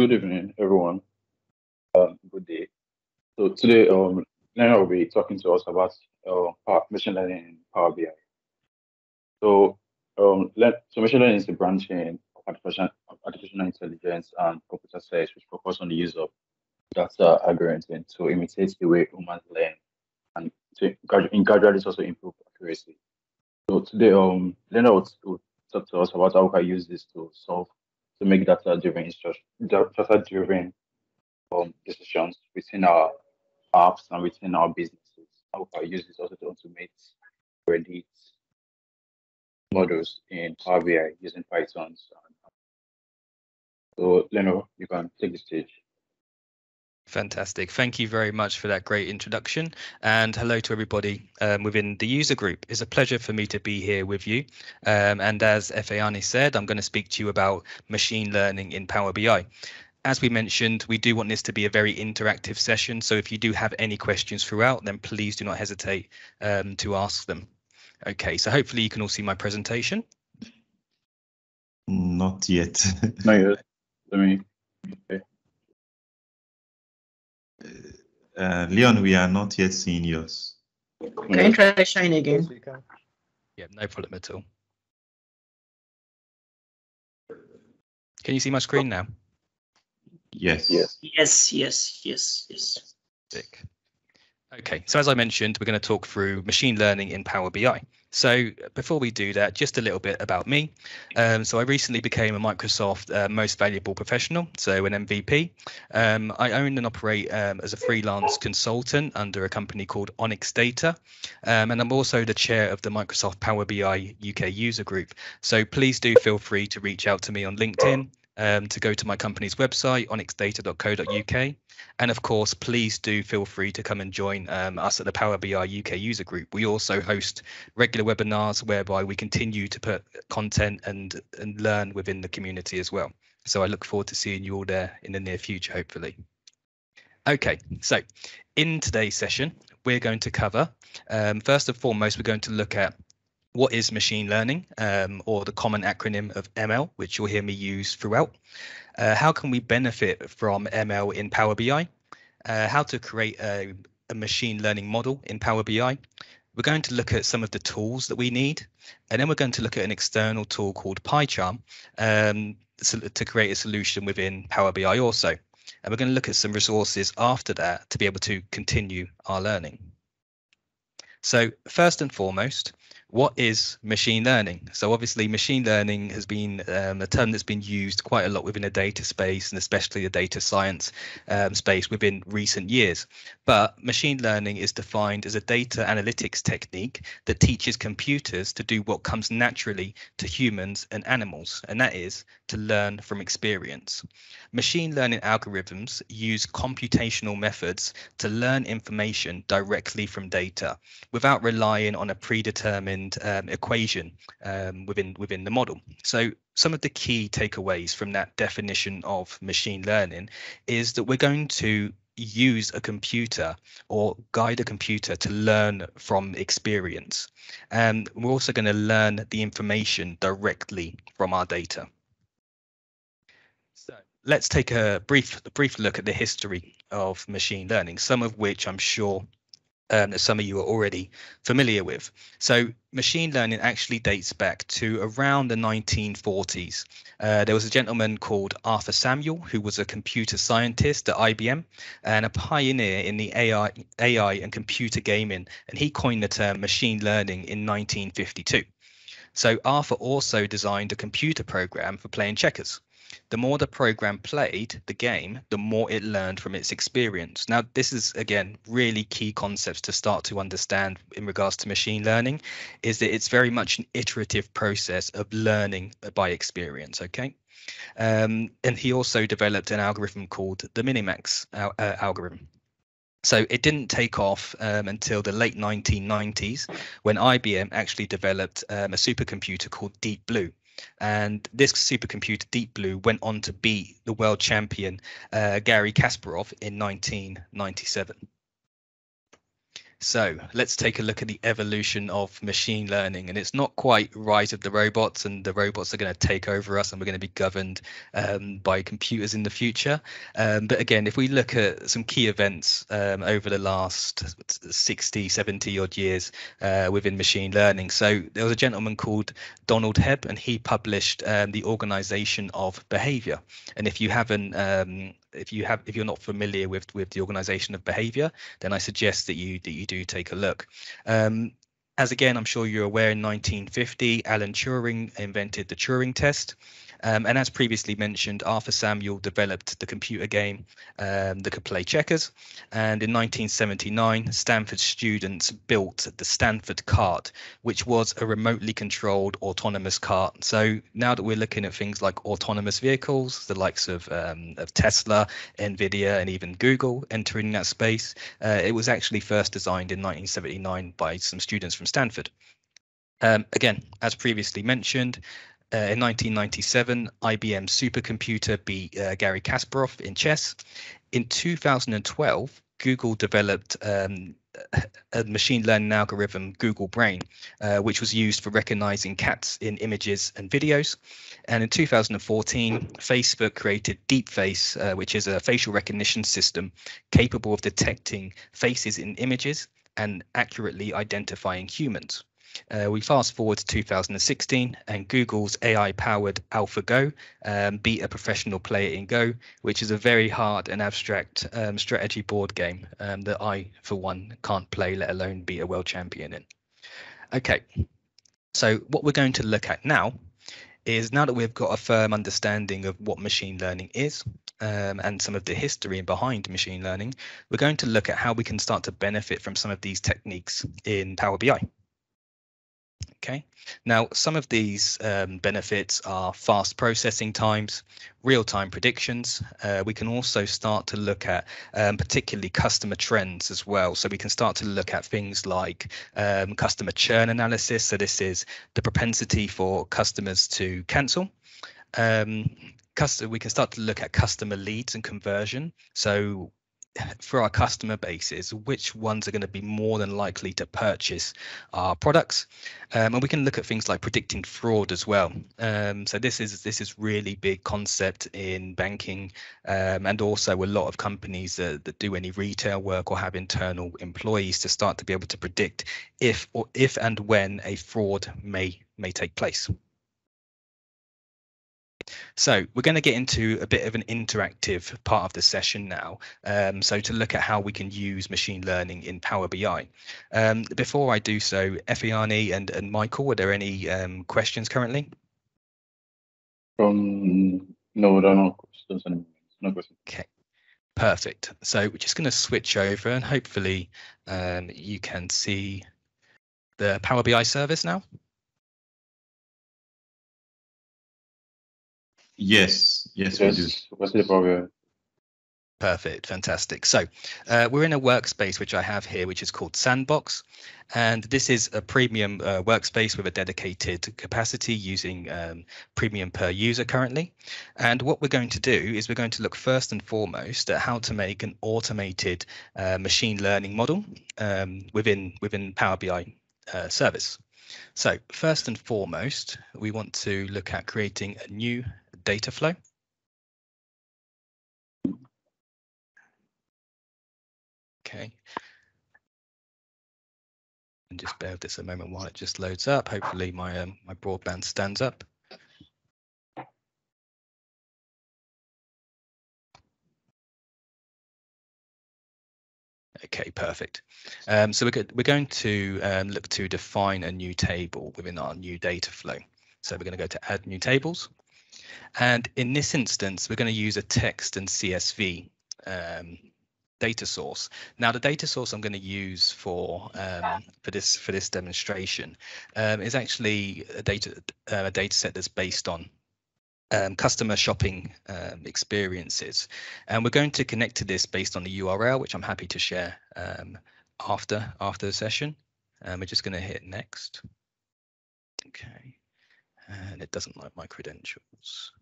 good evening, everyone. Um, good day. So today, um, Leon will be talking to us about uh, power, machine learning in Power BI. So, um, let, so machine learning is a branch in artificial, artificial intelligence and computer science, which focus on the use of data algorithms to imitate the way humans learn and to gradually also improve accuracy. So today, um, Leon will, will talk to us about how we can use this to solve to make data-driven data-driven um, decisions within our apps and within our businesses. How we use this also to automate predict models in Power BI using Python. So, Leon, you can take the stage. Fantastic. Thank you very much for that great introduction. And hello to everybody um, within the user group. It's a pleasure for me to be here with you. Um, and as Efeani said, I'm going to speak to you about machine learning in Power BI. As we mentioned, we do want this to be a very interactive session. So if you do have any questions throughout, then please do not hesitate um, to ask them. Okay, so hopefully you can all see my presentation. Not yet. Not yet. Let me. Okay. Uh, Leon, we are not yet seeing yours. Can you try to shine again? Yeah, no problem at all. Can you see my screen now? Yes. Yes. Yes, yes, yes, yes. Sick. Okay, so as I mentioned, we're going to talk through machine learning in Power BI. So before we do that, just a little bit about me. Um, so I recently became a Microsoft uh, Most Valuable Professional, so an MVP. Um, I own and operate um, as a freelance consultant under a company called Onyx Data, um, and I'm also the chair of the Microsoft Power BI UK user group. So please do feel free to reach out to me on LinkedIn um, to go to my company's website, onyxdata.co.uk. And of course, please do feel free to come and join um, us at the Power BI UK user group. We also host regular webinars whereby we continue to put content and, and learn within the community as well. So I look forward to seeing you all there in the near future, hopefully. Okay, so in today's session, we're going to cover, um, first and foremost, we're going to look at what is machine learning, um, or the common acronym of ML, which you'll hear me use throughout. Uh, how can we benefit from ML in Power BI? Uh, how to create a, a, machine learning model in Power BI. We're going to look at some of the tools that we need, and then we're going to look at an external tool called PyCaret um, to create a solution within Power BI also. And we're going to look at some resources after that to be able to continue our learning. So first and foremost, what is machine learning? So obviously machine learning has been um, a term that's been used quite a lot within the data space and especially the data science um, space within recent years. But machine learning is defined as a data analytics technique that teaches computers to do what comes naturally to humans and animals, and that is to learn from experience. Machine learning algorithms use computational methods to learn information directly from data without relying on a predetermined um, equation um, within within the model. So some of the key takeaways from that definition of machine learning is that we're going to use a computer or guide a computer to learn from experience. And we're also going to learn the information directly from our data. So let's take a brief a brief look at the history of machine learning, some of which I'm sure um, that some of you are already familiar with. So machine learning actually dates back to around the 1940s. Uh, there was a gentleman called Arthur Samuel who was a computer scientist at IBM and a pioneer in the AI, AI and computer gaming, and he coined the term machine learning in 1952. So Arthur also designed a computer program for playing checkers. The more the program played the game, the more it learned from its experience. Now, this is again really key concepts to start to understand in regards to machine learning, is that it's very much an iterative process of learning by experience. Okay. Um, and he also developed an algorithm called the Minimax al uh, algorithm. So it didn't take off um, until the late 1990s when IBM actually developed um, a supercomputer called Deep Blue. And this supercomputer, Deep Blue, went on to beat the world champion uh, Garry Kasparov in 1997. So let's take a look at the evolution of machine learning. And it's not quite rise of the robots and the robots are going to take over us and we're going to be governed um, by computers in the future. Um, but again, if we look at some key events um, over the last 60, 70 odd years uh, within machine learning. So there was a gentleman called Donald Hebb and he published um, the organization of behavior. And if you haven't um, if you have if you're not familiar with with the organization of behavior then i suggest that you that you do take a look. Um, as again i'm sure you're aware in 1950 alan turing invented the turing test um, and as previously mentioned, Arthur Samuel developed the computer game um, that could play checkers. And in 1979, Stanford students built the Stanford cart, which was a remotely controlled autonomous cart. So now that we're looking at things like autonomous vehicles, the likes of, um, of Tesla, Nvidia, and even Google entering that space, uh, it was actually first designed in 1979 by some students from Stanford. Um, again, as previously mentioned, uh, in 1997, IBM supercomputer beat uh, Garry Kasparov in chess. In 2012, Google developed um, a machine learning algorithm, Google Brain, uh, which was used for recognizing cats in images and videos. And in 2014, Facebook created DeepFace, uh, which is a facial recognition system capable of detecting faces in images and accurately identifying humans. Uh, we fast forward to 2016 and Google's AI powered AlphaGo um, beat a professional player in Go, which is a very hard and abstract um, strategy board game um, that I, for one, can't play, let alone be a world champion in. Okay, so what we're going to look at now is now that we've got a firm understanding of what machine learning is um, and some of the history behind machine learning, we're going to look at how we can start to benefit from some of these techniques in Power BI. Okay, now some of these um, benefits are fast processing times, real-time predictions. Uh, we can also start to look at um, particularly customer trends as well. So we can start to look at things like um, customer churn analysis. So this is the propensity for customers to cancel. Um, we can start to look at customer leads and conversion. So for our customer bases, which ones are going to be more than likely to purchase our products, um, and we can look at things like predicting fraud as well. Um, so this is this is really big concept in banking, um, and also a lot of companies that, that do any retail work or have internal employees to start to be able to predict if or if and when a fraud may may take place. So we're going to get into a bit of an interactive part of the session now. Um, so to look at how we can use machine learning in Power BI. Um, before I do so, Efiani and, and Michael, are there any um, questions currently? Um, no, there are no questions. No questions. Okay. Perfect. So we're just going to switch over and hopefully um, you can see the Power BI service now. Yes, yes, yes. we do. What's the problem? Perfect, fantastic. So uh, we're in a workspace which I have here, which is called Sandbox. And this is a premium uh, workspace with a dedicated capacity using um, premium per user currently. And what we're going to do is we're going to look first and foremost at how to make an automated uh, machine learning model um, within, within Power BI uh, service. So first and foremost, we want to look at creating a new data flow. Okay. And just bear with this a moment while it just loads up. Hopefully my um, my broadband stands up. Okay, perfect. Um, so we're, we're going to um, look to define a new table within our new data flow. So we're going to go to add new tables. And in this instance, we're going to use a text and CSV um, data source. Now, the data source I'm going to use for um, for this for this demonstration um, is actually a data uh, a data set that's based on um, customer shopping um, experiences, and we're going to connect to this based on the URL, which I'm happy to share um, after after the session. And we're just going to hit next. Okay and it doesn't like my credentials.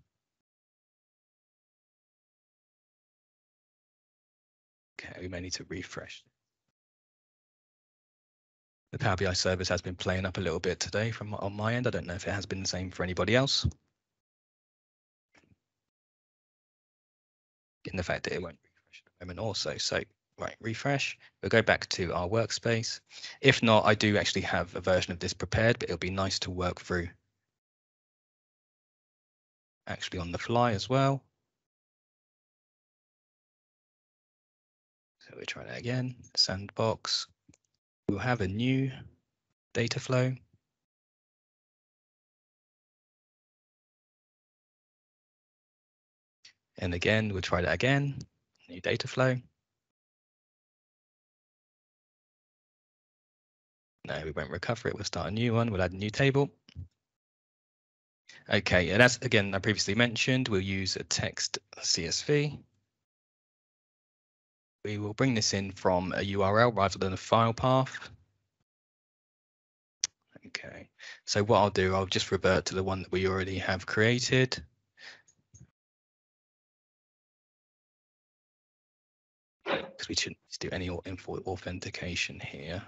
Okay, we may need to refresh. The Power BI service has been playing up a little bit today from on my end. I don't know if it has been the same for anybody else. In the fact that it won't refresh at the moment also. So right, refresh. We'll go back to our workspace. If not, I do actually have a version of this prepared, but it'll be nice to work through actually on the fly as well. So we try that again, sandbox. We'll have a new data flow. And again, we'll try that again, new data flow. No, we won't recover it. We'll start a new one. We'll add a new table. Okay, and as again, I previously mentioned, we'll use a text CSV. We will bring this in from a URL rather than a file path. Okay, so what I'll do, I'll just revert to the one that we already have created. Because we shouldn't do any authentication here.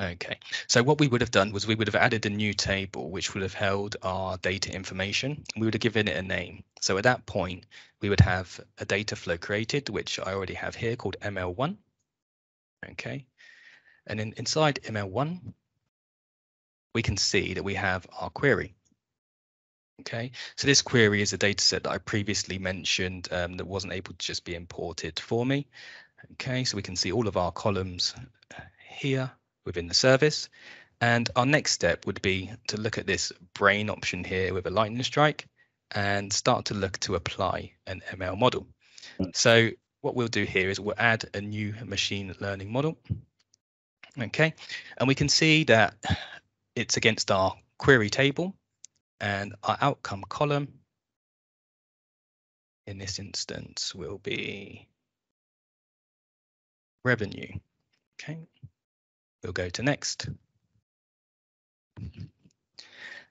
Okay, so what we would have done was we would have added a new table which would have held our data information. We would have given it a name. So at that point, we would have a data flow created, which I already have here called ML1. Okay, and then inside ML1, we can see that we have our query. Okay, so this query is a data set that I previously mentioned um, that wasn't able to just be imported for me. Okay, so we can see all of our columns here within the service. And our next step would be to look at this brain option here with a lightning strike and start to look to apply an ML model. So what we'll do here is we'll add a new machine learning model. Okay, and we can see that it's against our query table and our outcome column in this instance will be revenue. Okay, We'll go to next.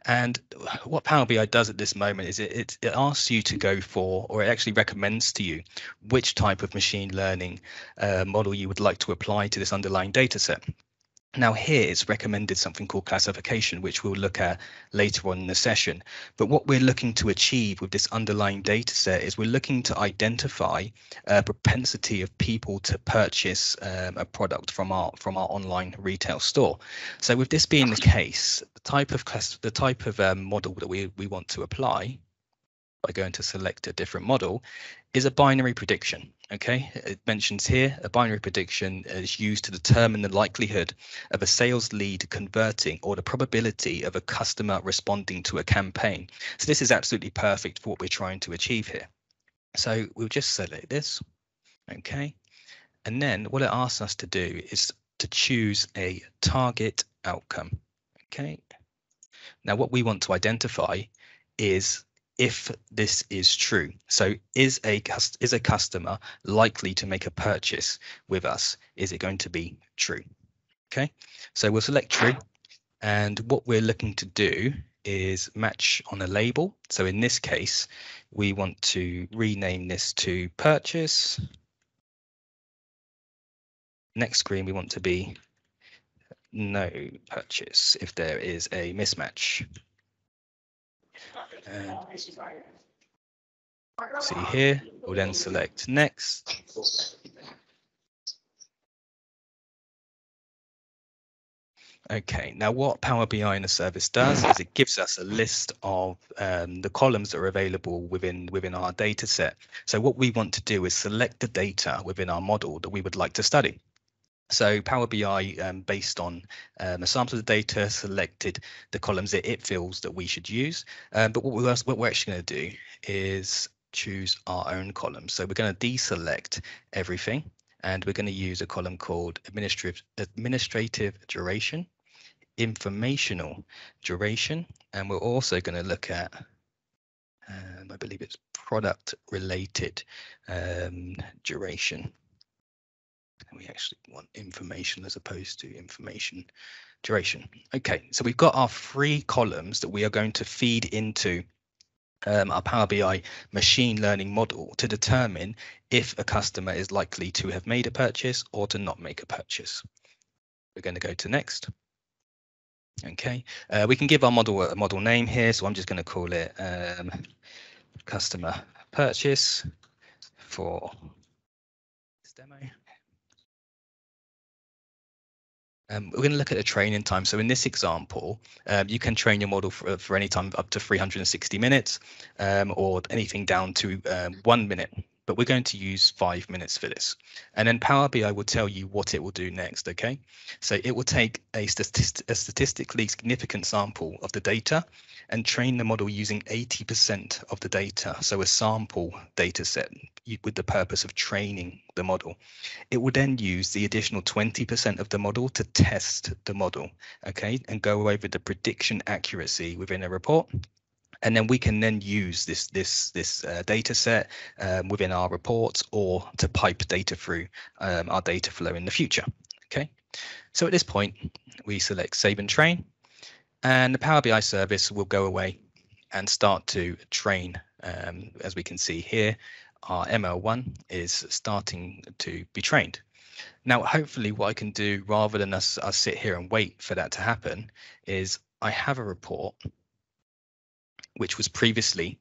And what Power BI does at this moment is it, it, it, asks you to go for, or it actually recommends to you, which type of machine learning uh, model you would like to apply to this underlying data set. Now here it's recommended something called classification, which we'll look at later on in the session. But what we're looking to achieve with this underlying data set is we're looking to identify a propensity of people to purchase um, a product from our from our online retail store. So with this being the case, the type of class, the type of um, model that we, we want to apply by going to select a different model is a binary prediction. Okay, it mentions here a binary prediction is used to determine the likelihood of a sales lead converting or the probability of a customer responding to a campaign. So this is absolutely perfect for what we're trying to achieve here. So we'll just select this. Okay, and then what it asks us to do is to choose a target outcome. Okay, now what we want to identify is if this is true. So is a is a customer likely to make a purchase with us? Is it going to be true? Okay, so we'll select true. And what we're looking to do is match on a label. So in this case, we want to rename this to purchase. Next screen, we want to be no purchase if there is a mismatch. And see here, we'll then select next. Okay, now what Power BI in a service does is it gives us a list of um, the columns that are available within within our data set. So what we want to do is select the data within our model that we would like to study. So Power BI, um, based on um, a sample of the data, selected the columns that it feels that we should use. Um, but what we're, what we're actually going to do is choose our own column. So we're going to deselect everything, and we're going to use a column called administrative administrative duration, informational duration, and we're also going to look at um, I believe it's product related um, duration we actually want information as opposed to information duration. Okay, so we've got our three columns that we are going to feed into um, our Power BI machine learning model to determine if a customer is likely to have made a purchase or to not make a purchase. We're going to go to next. Okay, uh, we can give our model a model name here, so I'm just going to call it um, customer purchase for this demo. Um, we're going to look at the training time. So in this example, um, you can train your model for, for any time up to 360 minutes um, or anything down to um, one minute. But we're going to use five minutes for this. And then Power BI will tell you what it will do next, okay? So it will take a, statist a statistically significant sample of the data and train the model using 80% of the data. So a sample data set with the purpose of training the model. It will then use the additional 20% of the model to test the model, okay, and go over the prediction accuracy within a report and then we can then use this this this uh, data set um, within our reports or to pipe data through um, our data flow in the future. Okay, so at this point we select save and train, and the Power BI service will go away and start to train. Um, as we can see here, our ML1 is starting to be trained. Now, hopefully what I can do rather than us, us sit here and wait for that to happen is I have a report which was previously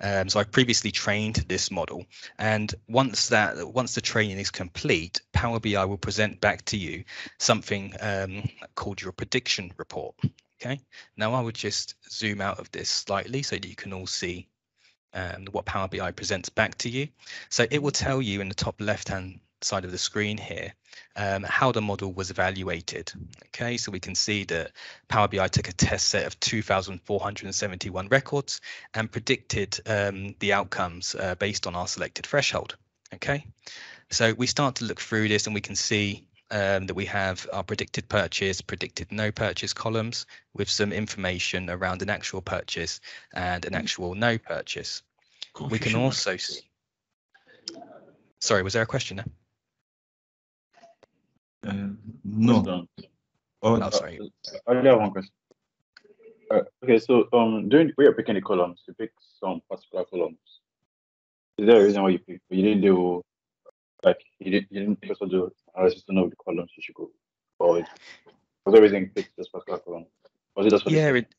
um, so I've previously trained this model, and once that once the training is complete, Power BI will present back to you something um, called your prediction report. Okay. Now I would just zoom out of this slightly so that you can all see um, what Power BI presents back to you. So it will tell you in the top left hand side of the screen here um, how the model was evaluated. Okay, so we can see that Power BI took a test set of 2,471 records and predicted um, the outcomes uh, based on our selected threshold. Okay, so we start to look through this and we can see um, that we have our predicted purchase, predicted no purchase columns with some information around an actual purchase and an actual no purchase. We can also see. Sorry, was there a question there? Uh, no. Oh, oh sorry. I only have one question. Uh, okay, so um, during when you're picking the columns, you pick some particular columns. Is there a reason why you pick? You didn't do like you didn't you didn't also do analysis to know the columns you should go, or was there a reason you picked this particular column? Was it just for yeah, it,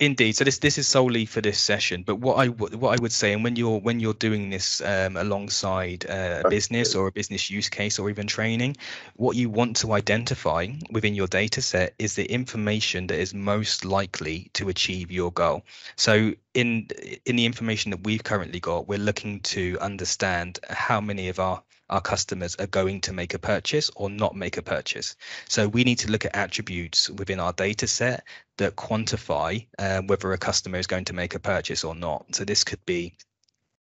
Indeed. So this this is solely for this session. But what I what I would say, and when you're when you're doing this um, alongside uh, a business or a business use case or even training, what you want to identify within your data set is the information that is most likely to achieve your goal. So in in the information that we've currently got, we're looking to understand how many of our our customers are going to make a purchase or not make a purchase. So we need to look at attributes within our data set that quantify uh, whether a customer is going to make a purchase or not. So this could be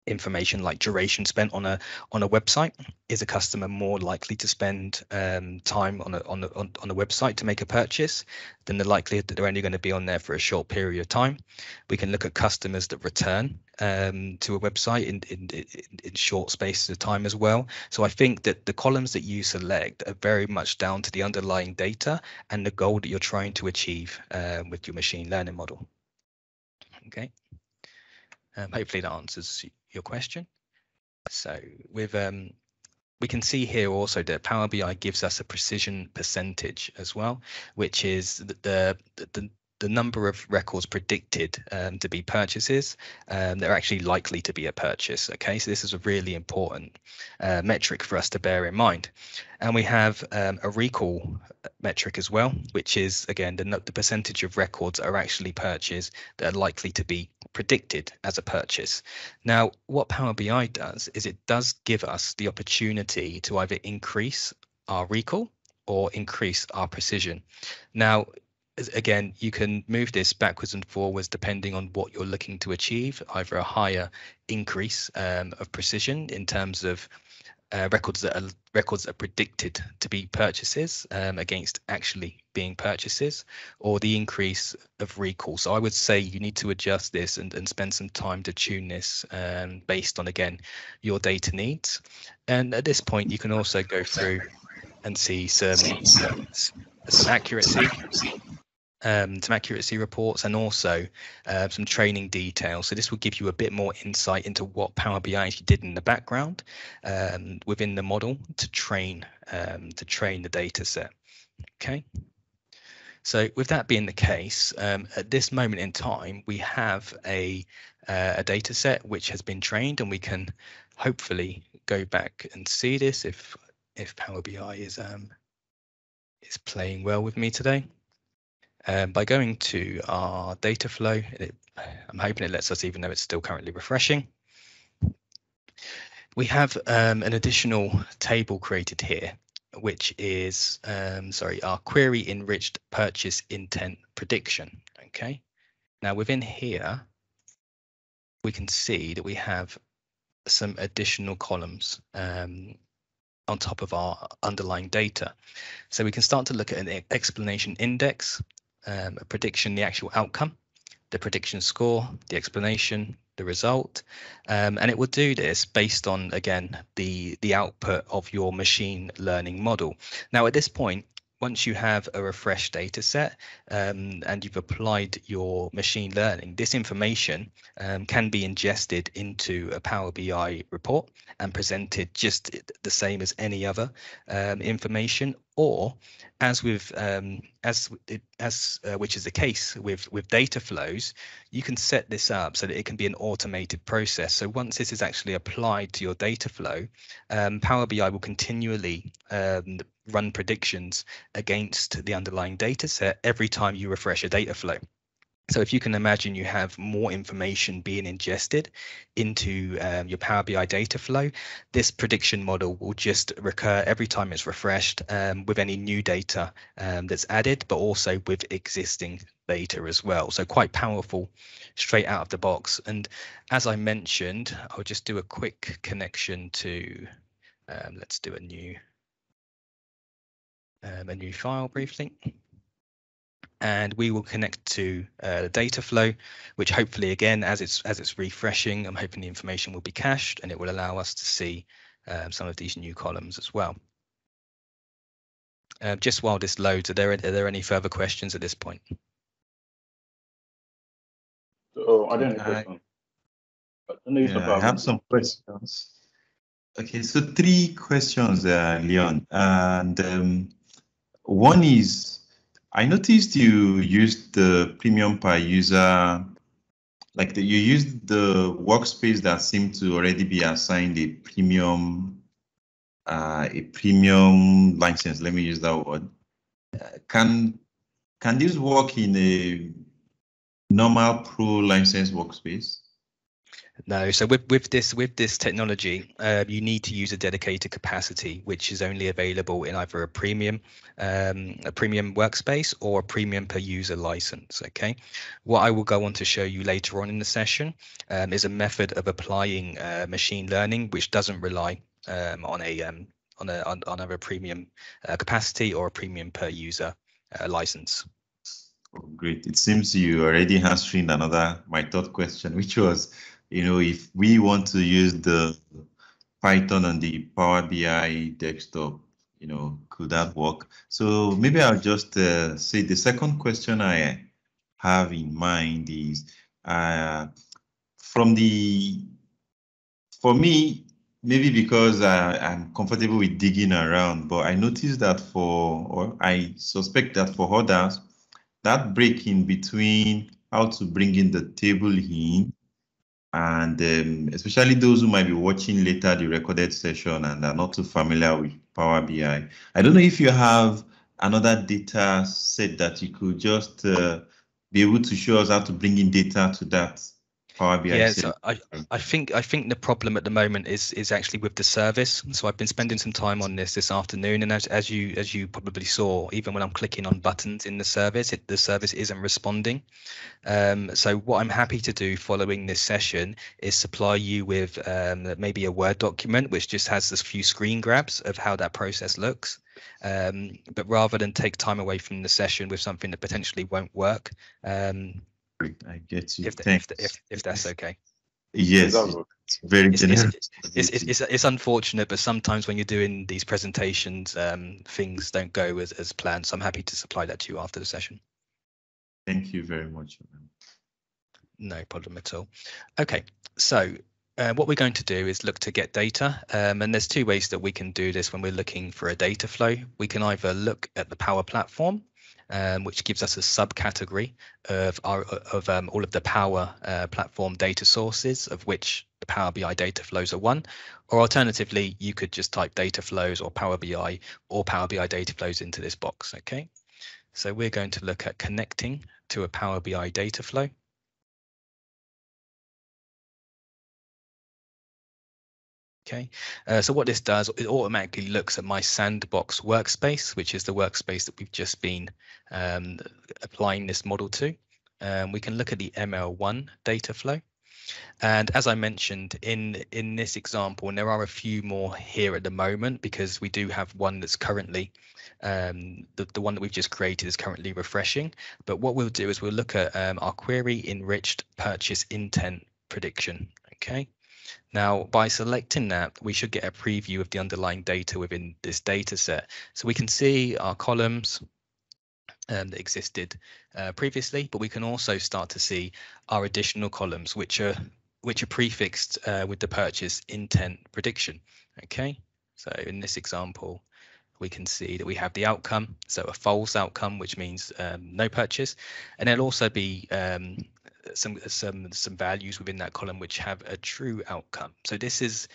information like duration spent on a on a website is a customer more likely to spend um, time on a on a on, a website to make a purchase than the likelihood that they're only going to be on there for a short period of time. We can look at customers that return um, to a website in, in in in short spaces of time as well. So i think that the columns that you select are very much down to the underlying data and the goal that you're trying to achieve um, with your machine learning model. Okay um, hopefully that answers your question. So with um, we can see here also that Power BI gives us a precision percentage as well, which is the the, the the number of records predicted um, to be purchases, um, they're actually likely to be a purchase. Okay, so this is a really important uh, metric for us to bear in mind. And we have um, a recall metric as well, which is again the, the percentage of records that are actually purchased that are likely to be predicted as a purchase. Now, what Power BI does is it does give us the opportunity to either increase our recall or increase our precision. Now, again, you can move this backwards and forwards depending on what you're looking to achieve, either a higher increase um, of precision in terms of uh, records that are records that are predicted to be purchases um, against actually being purchases or the increase of recall. So I would say you need to adjust this and, and spend some time to tune this um, based on, again, your data needs. And at this point, you can also go through and see some, some, some accuracy um, some accuracy reports, and also uh, some training details. So this will give you a bit more insight into what Power BI actually did in the background um, within the model to train um, to train the data set. Okay. So with that being the case, um, at this moment in time, we have a, uh, a data set which has been trained and we can hopefully go back and see this if if Power BI is um, is playing well with me today. Um, by going to our data flow, it, I'm hoping it lets us even though it's still currently refreshing. We have um, an additional table created here which is, um, sorry, our query enriched purchase intent prediction. Okay. Now within here, we can see that we have some additional columns um, on top of our underlying data. So we can start to look at an explanation index, um, a prediction, the actual outcome, the prediction score, the explanation, the result. Um, and it will do this based on, again, the, the output of your machine learning model. Now, at this point, once you have a refreshed data set um, and you've applied your machine learning, this information um, can be ingested into a Power BI report and presented just the same as any other um, information or as with um, as as uh, which is the case with with data flows you can set this up so that it can be an automated process. So once this is actually applied to your data flow um, power bi will continually um, run predictions against the underlying data set every time you refresh a data flow so if you can imagine you have more information being ingested into um, your Power BI data flow, this prediction model will just recur every time it's refreshed um, with any new data um, that's added, but also with existing data as well. So quite powerful straight out of the box. And as I mentioned, I'll just do a quick connection to, um, let's do a new, um, a new file briefly and we will connect to uh, the data flow, which hopefully again, as it's as it's refreshing, I'm hoping the information will be cached and it will allow us to see um, some of these new columns as well. Uh, just while this loads, are there are there any further questions at this point? So I don't know. Yeah, I have some questions. Okay, so three questions, uh, Leon, and um, one is I noticed you used the premium per user, like the, you used the workspace that seemed to already be assigned a premium, uh, a premium license. Let me use that word. Can can this work in a normal pro license workspace? No, so with with this with this technology, uh, you need to use a dedicated capacity, which is only available in either a premium, um, a premium workspace or a premium per user license. Okay, what I will go on to show you later on in the session um, is a method of applying uh, machine learning, which doesn't rely um, on a um, on a on, on a premium uh, capacity or a premium per user uh, license. Oh, great! It seems you already answering another my third question, which was you know, if we want to use the Python on the Power BI desktop, you know, could that work? So maybe I'll just uh, say the second question I have in mind is uh, from the, for me, maybe because I, I'm comfortable with digging around, but I noticed that for, or I suspect that for others, that break in between how to bring in the table in and um, especially those who might be watching later the recorded session and are not too familiar with Power BI. I don't know if you have another data set that you could just uh, be able to show us how to bring in data to that BI. Yeah, so I, I think I think the problem at the moment is is actually with the service. So I've been spending some time on this this afternoon, and as as you as you probably saw, even when I'm clicking on buttons in the service, it, the service isn't responding. Um, so what I'm happy to do following this session is supply you with um, maybe a Word document which just has this few screen grabs of how that process looks. Um, but rather than take time away from the session with something that potentially won't work, um, I get you. If, the, if, the, if, if that's okay. Yes, it's very it's, it's, it's, it's, it's, unfortunate, but sometimes when you're doing these presentations, um, things don't go as, as planned. So I'm happy to supply that to you after the session. Thank you very much. No problem at all. Okay, so uh, what we're going to do is look to get data um, and there's two ways that we can do this when we're looking for a data flow. We can either look at the Power Platform, um, which gives us a subcategory of our of um, all of the Power uh, Platform data sources, of which the Power BI data flows are one. Or alternatively, you could just type data flows or Power BI or Power BI data flows into this box. Okay, so we're going to look at connecting to a Power BI data flow. Okay, uh, so what this does, it automatically looks at my sandbox workspace, which is the workspace that we've just been um, applying this model to. Um, we can look at the ML1 data flow. And as I mentioned in in this example, and there are a few more here at the moment because we do have one that's currently um, the, the one that we've just created is currently refreshing. But what we'll do is we'll look at um, our query enriched purchase intent prediction. Okay. Now, by selecting that, we should get a preview of the underlying data within this data set. So we can see our columns um, that existed uh, previously, but we can also start to see our additional columns, which are which are prefixed uh, with the purchase intent prediction. Okay, so in this example, we can see that we have the outcome, so a false outcome, which means um, no purchase, and there'll also be um, some some some values within that column which have a true outcome. So this is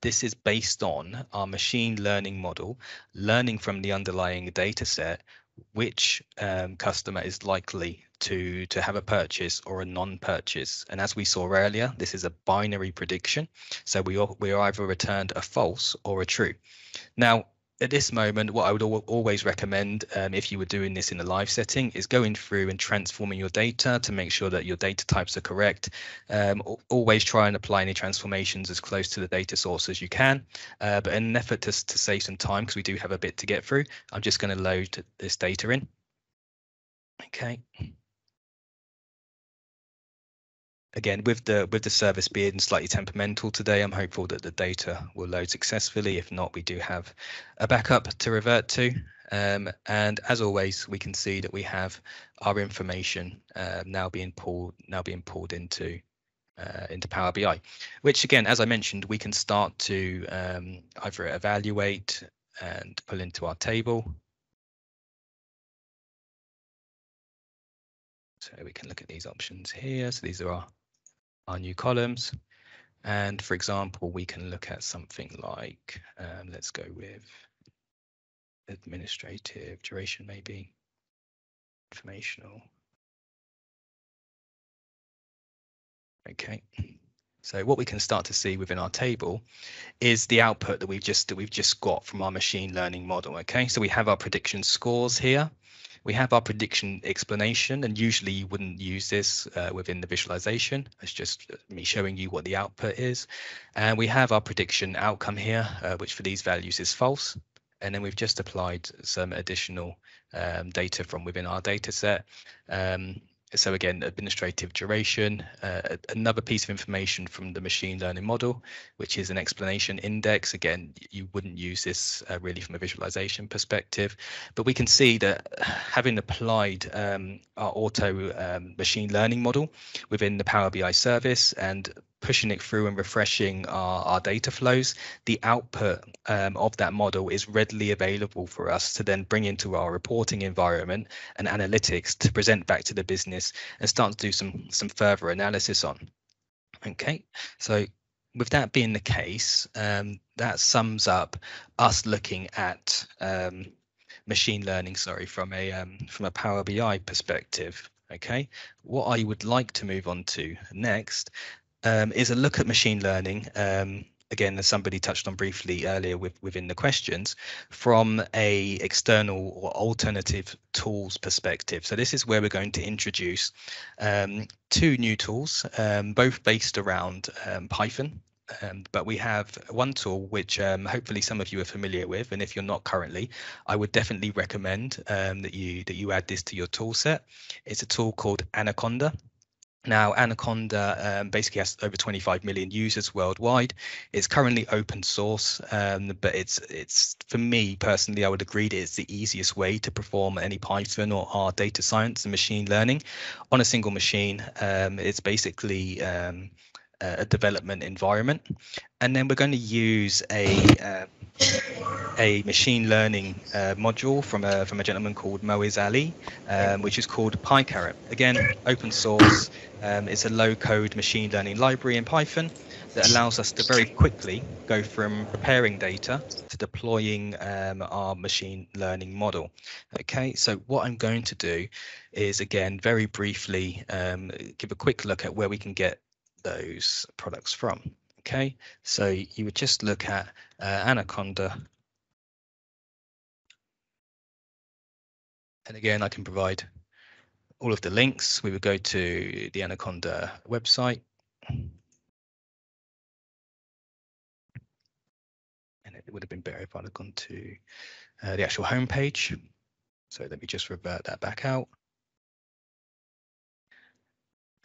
this is based on our machine learning model, learning from the underlying data set, which um, customer is likely to to have a purchase or a non-purchase. And as we saw earlier, this is a binary prediction. So we we are either returned a false or a true. Now, at this moment, what I would al always recommend um, if you were doing this in a live setting is going through and transforming your data to make sure that your data types are correct. Um, always try and apply any transformations as close to the data source as you can. Uh, but in an effort to, to save some time, because we do have a bit to get through, I'm just going to load this data in. Okay. Again, with the with the service being slightly temperamental today, I'm hopeful that the data will load successfully. If not, we do have a backup to revert to. Um, and as always, we can see that we have our information uh, now being pulled now being pulled into uh, into Power BI, which again, as I mentioned, we can start to um, either evaluate and pull into our table. So we can look at these options here. So these are our our new columns. And for example, we can look at something like, um, let's go with administrative duration, maybe informational. Okay. So what we can start to see within our table is the output that we've just that we've just got from our machine learning model. Okay, so we have our prediction scores here. We have our prediction explanation, and usually you wouldn't use this uh, within the visualization. It's just me showing you what the output is. And we have our prediction outcome here, uh, which for these values is false. And then we've just applied some additional um, data from within our data set. Um, so again, administrative duration, uh, another piece of information from the machine learning model, which is an explanation index. Again, you wouldn't use this uh, really from a visualization perspective, but we can see that having applied um, our auto um, machine learning model within the Power BI service and pushing it through and refreshing our, our data flows, the output um, of that model is readily available for us to then bring into our reporting environment and analytics to present back to the business and start to do some some further analysis on. Okay, so with that being the case, um, that sums up us looking at um, machine learning, sorry, from a um, from a Power BI perspective. Okay, what I would like to move on to next um, is a look at machine learning. Um, again, as somebody touched on briefly earlier with, within the questions, from a external or alternative tools perspective. So this is where we're going to introduce um, two new tools, um, both based around um, Python. Um, but we have one tool which hopefully some of you are familiar with, and if you're not currently, I would definitely recommend that you that you add this to your tool set. It's a tool called Anaconda. Now, Anaconda um, basically has over 25 million users worldwide. It's currently open source, um, but it's it's for me personally, I would agree that it's the easiest way to perform any Python or R data science and machine learning on a single machine. Um, it's basically um, a development environment, and then we're going to use a uh, a machine learning uh, module from a from a gentleman called Moez Ali, um, which is called PyCaret. Again, open source. Um, it's a low-code machine learning library in Python that allows us to very quickly go from preparing data to deploying um, our machine learning model. Okay, so what I'm going to do is again very briefly um, give a quick look at where we can get those products from. Okay, so you would just look at uh, Anaconda. And again, I can provide all of the links. We would go to the Anaconda website. And it would have been better if I'd have gone to uh, the actual homepage. So let me just revert that back out.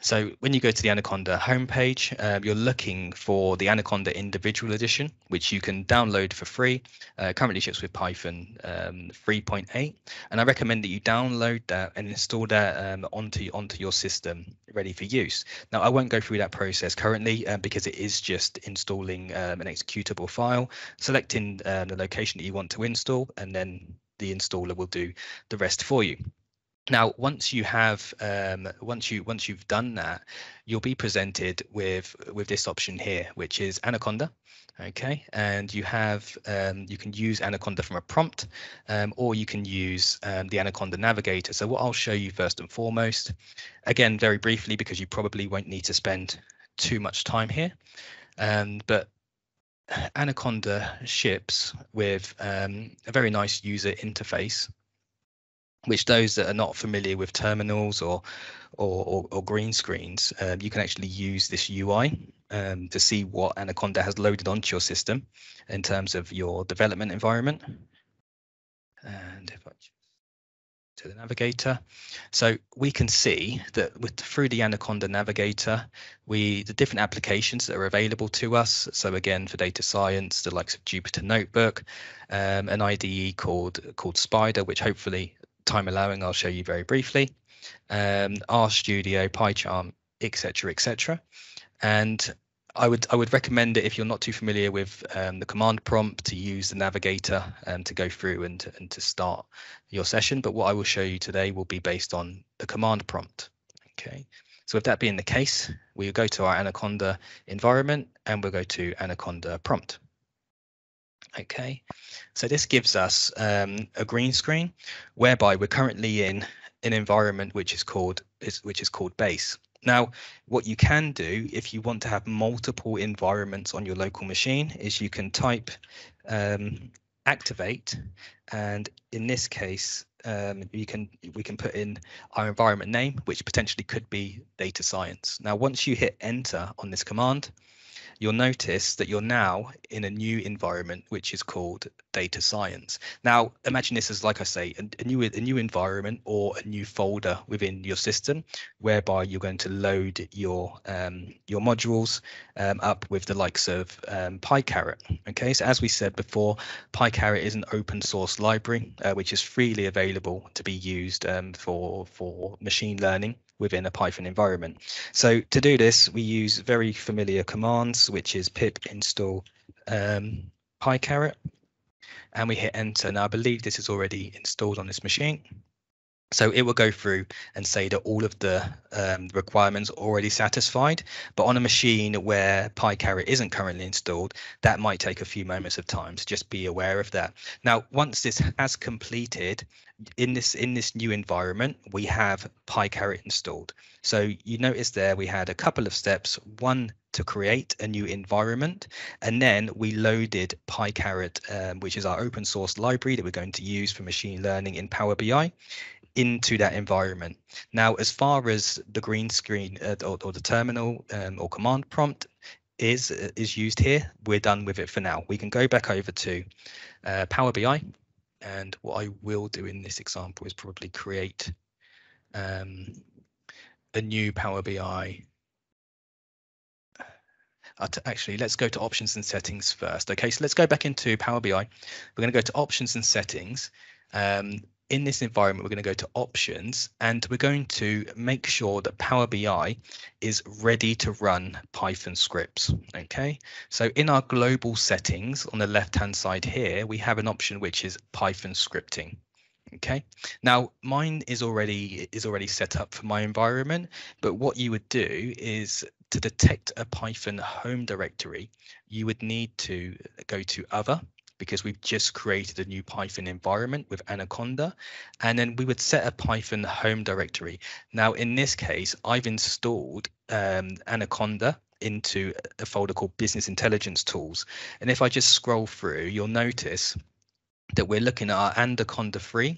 So when you go to the Anaconda homepage, uh, you're looking for the Anaconda Individual Edition, which you can download for free. Uh, currently ships with Python um, 3.8, and I recommend that you download that and install that um, onto onto your system, ready for use. Now I won't go through that process currently uh, because it is just installing um, an executable file, selecting um, the location that you want to install, and then the installer will do the rest for you. Now, once you have, um, once you once you've done that, you'll be presented with with this option here, which is Anaconda. Okay, and you have um, you can use Anaconda from a prompt, um, or you can use um, the Anaconda Navigator. So what I'll show you first and foremost, again very briefly because you probably won't need to spend too much time here, um, but Anaconda ships with um, a very nice user interface which those that are not familiar with terminals or or, or, or green screens, um, you can actually use this UI um, to see what Anaconda has loaded onto your system in terms of your development environment. And if I to the navigator, so we can see that with through the Anaconda navigator, we the different applications that are available to us. So again, for data science, the likes of Jupyter Notebook, um, an IDE called called Spyder, which hopefully time allowing, I'll show you very briefly. Um, RStudio, PyCharm, etc., etc. And I would I would recommend it if you're not too familiar with um, the command prompt to use the navigator um, to go through and and to start your session. But what I will show you today will be based on the command prompt. Okay. So with that being the case, we'll go to our Anaconda environment and we'll go to Anaconda prompt. Okay, so this gives us um, a green screen whereby we're currently in an environment which is called is, which is called base. Now, what you can do if you want to have multiple environments on your local machine is you can type um, activate, and in this case, um, you can we can put in our environment name, which potentially could be data science. Now, once you hit enter on this command, you'll notice that you're now in a new environment, which is called data science. Now, imagine this as, like I say, a, a, new a new environment or a new folder within your system, whereby you're going to load your um, your modules um, up with the likes of um, PyCaret. Okay, so as we said before, PyCaret is an open source library uh, which is freely available to be used um, for for machine learning within a Python environment. So to do this, we use very familiar commands, which is pip install um, PyCaret, and we hit enter. Now I believe this is already installed on this machine. So it will go through and say that all of the um, requirements are already satisfied. But on a machine where PyCaret isn't currently installed, that might take a few moments of time. So just be aware of that. Now, once this has completed, in this in this new environment, we have PyCaret installed. So you notice there we had a couple of steps. One to create a new environment, and then we loaded PyCaret, um, which is our open source library that we're going to use for machine learning in Power BI into that environment. Now, as far as the green screen uh, or, or, the terminal um, or command prompt is uh, is used here, we're done with it for now. We can go back over to uh, Power BI, and what I will do in this example is probably create um, a new Power BI. Uh, Actually, let's go to options and settings first. Okay, so let's go back into Power BI. We're going to go to options and settings. Um, in this environment, we're going to go to options and we're going to make sure that Power BI is ready to run Python scripts. Okay, so in our global settings on the left hand side here, we have an option which is Python scripting. Okay, now mine is already is already set up for my environment, but what you would do is to detect a Python home directory, you would need to go to other because we've just created a new Python environment with Anaconda, and then we would set a Python home directory. Now, in this case, I've installed um, Anaconda into a folder called Business Intelligence Tools. And if I just scroll through, you'll notice that we're looking at our Anaconda 3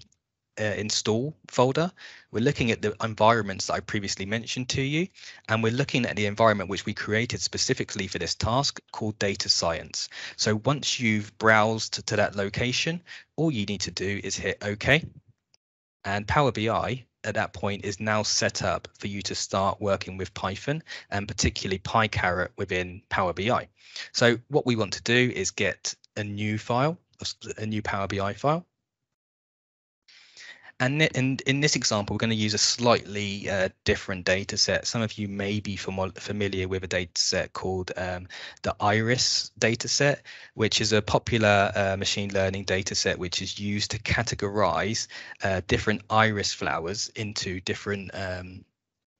uh, install folder. We're looking at the environments that I previously mentioned to you, and we're looking at the environment which we created specifically for this task called data science. So once you've browsed to that location, all you need to do is hit OK. And Power BI at that point is now set up for you to start working with Python and particularly PyCaret within Power BI. So what we want to do is get a new file, a new Power BI file. And in, in this example, we're going to use a slightly uh, different data set. Some of you may be familiar with a data set called um, the IRIS data set, which is a popular uh, machine learning data set which is used to categorize uh, different iris flowers into different um,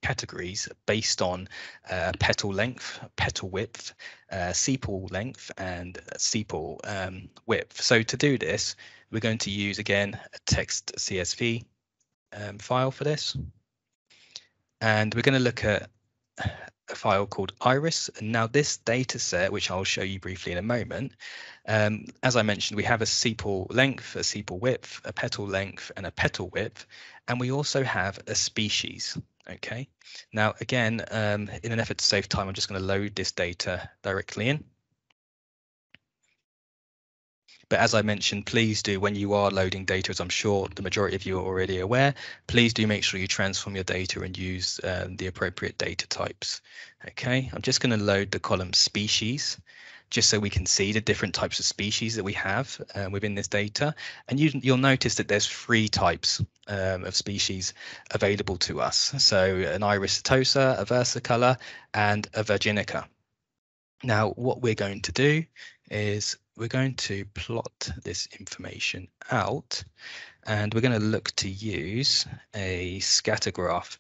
categories based on uh, petal length, petal width, uh, sepal length, and sepal um, width. So to do this, we're going to use again a text CSV um, file for this. And we're going to look at a file called iris. And now this data set, which I'll show you briefly in a moment, um, as I mentioned, we have a sepal length, a sepal width, a petal length, and a petal width. And we also have a species. Okay, now again, um, in an effort to save time, I'm just going to load this data directly in. But as I mentioned, please do when you are loading data, as I'm sure the majority of you are already aware, please do make sure you transform your data and use um, the appropriate data types. Okay, I'm just going to load the column species just so we can see the different types of species that we have uh, within this data. And you, will notice that there's three types um, of species available to us. So an iris setosa, a versicolor, and a virginica. Now, what we're going to do is we're going to plot this information out and we're going to look to use a scatter graph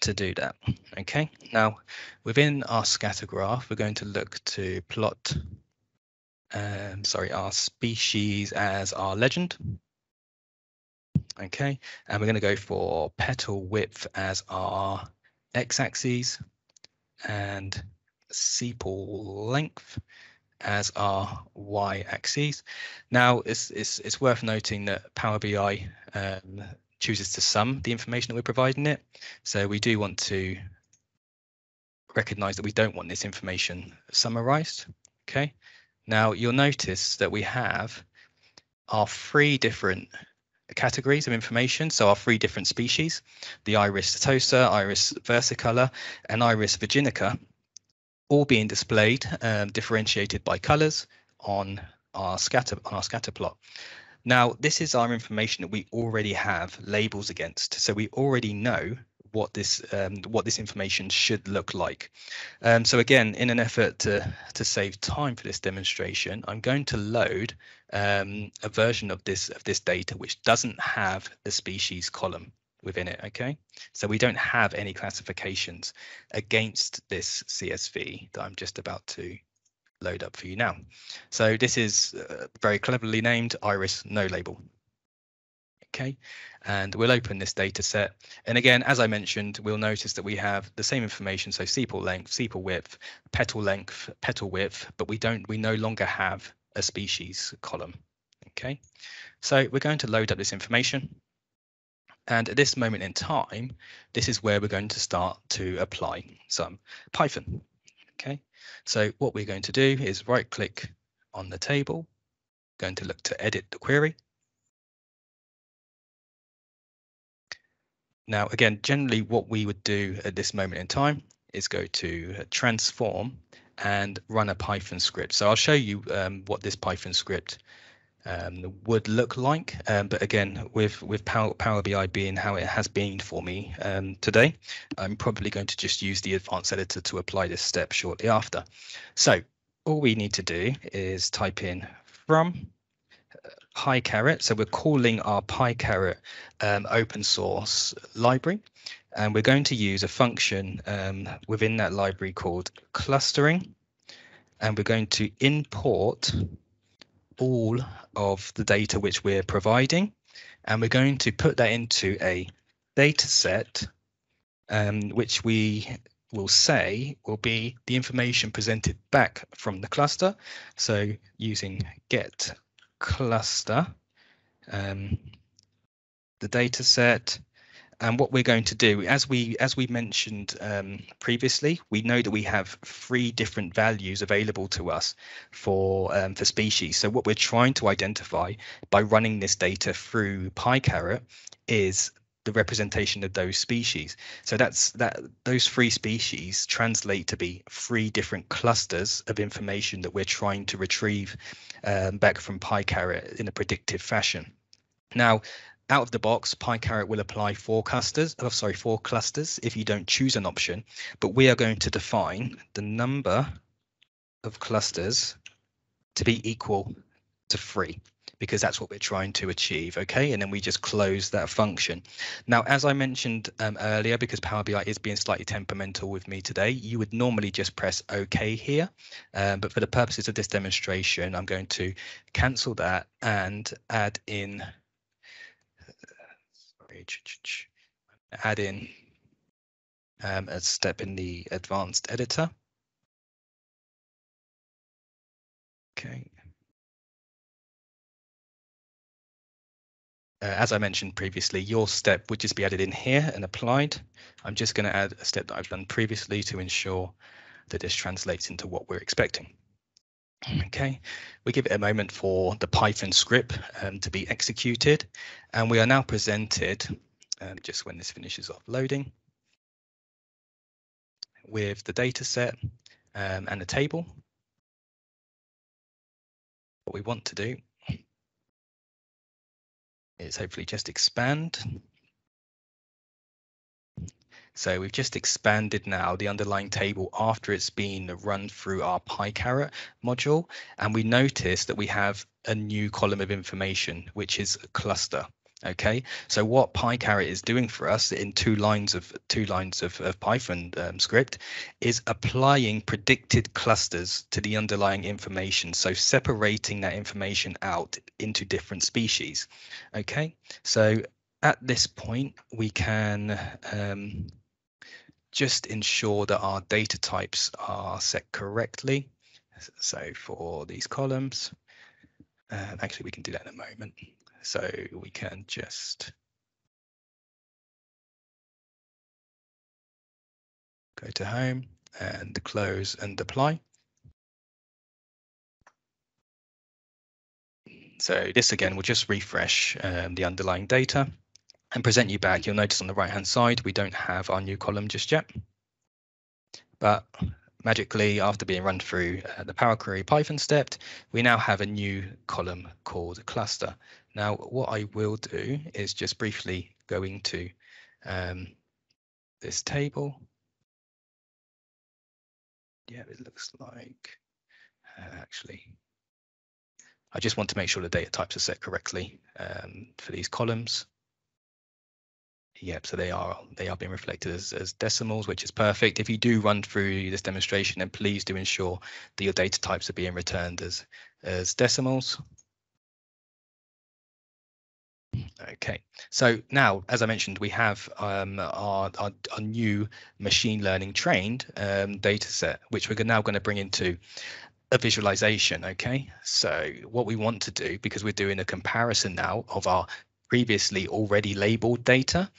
to do that. Okay, now within our scatter graph, we're going to look to plot, um, sorry, our species as our legend. Okay, and we're going to go for petal width as our x-axis and sepal length as our y-axis. Now, it's, it's, it's worth noting that Power BI um, chooses to sum the information that we're providing it. So we do want to recognize that we don't want this information summarized. Okay. Now you'll notice that we have our three different categories of information. So our three different species, the iris setosa, iris versicolor, and iris virginica, all being displayed, um, differentiated by colors on our scatter on our scatter plot. Now, this is our information that we already have labels against. So we already know what this um, what this information should look like. Um, so again, in an effort to to save time for this demonstration, I'm going to load um, a version of this of this data which doesn't have the species column within it. Okay, so we don't have any classifications against this CSV that I'm just about to load up for you now. So this is uh, very cleverly named iris no label. Okay, and we'll open this data set. And again, as I mentioned, we'll notice that we have the same information. So sepal length, sepal width, petal length, petal width, but we don't, we no longer have a species column. Okay, so we're going to load up this information. And at this moment in time, this is where we're going to start to apply some Python. Okay, so what we're going to do is right click on the table, going to look to edit the query. Now, again, generally what we would do at this moment in time is go to transform and run a Python script. So I'll show you um, what this Python script um, would look like. Um, but again, with with Power, Power BI being how it has been for me um, today, I'm probably going to just use the advanced editor to apply this step shortly after. So all we need to do is type in from uh, PyCaret. So we're calling our PyCaret um, open source library, and we're going to use a function um, within that library called clustering, and we're going to import all of the data which we're providing, and we're going to put that into a data set, um, which we will say will be the information presented back from the cluster. So using get cluster, um, the data set, and what we're going to do as we as we mentioned um, previously we know that we have three different values available to us for um, for species. So what we're trying to identify by running this data through PyCaret is the representation of those species. So that's that those three species translate to be three different clusters of information that we're trying to retrieve um, back from PyCaret in a predictive fashion. Now out of the box, PyCaret will apply four clusters. Oh, sorry, four clusters if you don't choose an option. But we are going to define the number of clusters to be equal to three because that's what we're trying to achieve. Okay, and then we just close that function. Now, as I mentioned um, earlier, because Power BI is being slightly temperamental with me today, you would normally just press OK here. Um, but for the purposes of this demonstration, I'm going to cancel that and add in add in um, a step in the advanced editor. Okay. Uh, as I mentioned previously, your step would just be added in here and applied. I'm just going to add a step that I've done previously to ensure that this translates into what we're expecting. Okay, we give it a moment for the Python script um, to be executed, and we are now presented, um, just when this finishes off loading, with the data set um, and the table. What we want to do is hopefully just expand so we've just expanded now the underlying table after it's been run through our PyCaret module. And we notice that we have a new column of information, which is cluster. Okay, so what PyCaret is doing for us in two lines of two lines of, of Python um, script is applying predicted clusters to the underlying information. So separating that information out into different species. Okay, so at this point, we can um, just ensure that our data types are set correctly. So for these columns, actually we can do that in a moment. So we can just go to home and close and apply. So this again will just refresh um, the underlying data and present you back, you'll notice on the right hand side, we don't have our new column just yet. But magically, after being run through uh, the Power Query Python step, we now have a new column called cluster. Now, what I will do is just briefly go into um, this table. Yeah, it looks like uh, actually, I just want to make sure the data types are set correctly um, for these columns. Yep, so they are they are being reflected as, as decimals, which is perfect. If you do run through this demonstration, then please do ensure that your data types are being returned as, as decimals. Okay, so now, as I mentioned, we have um, our, our, our, new machine learning trained um, data set, which we're now going to bring into a visualization. Okay, so what we want to do, because we're doing a comparison now of our previously already labeled data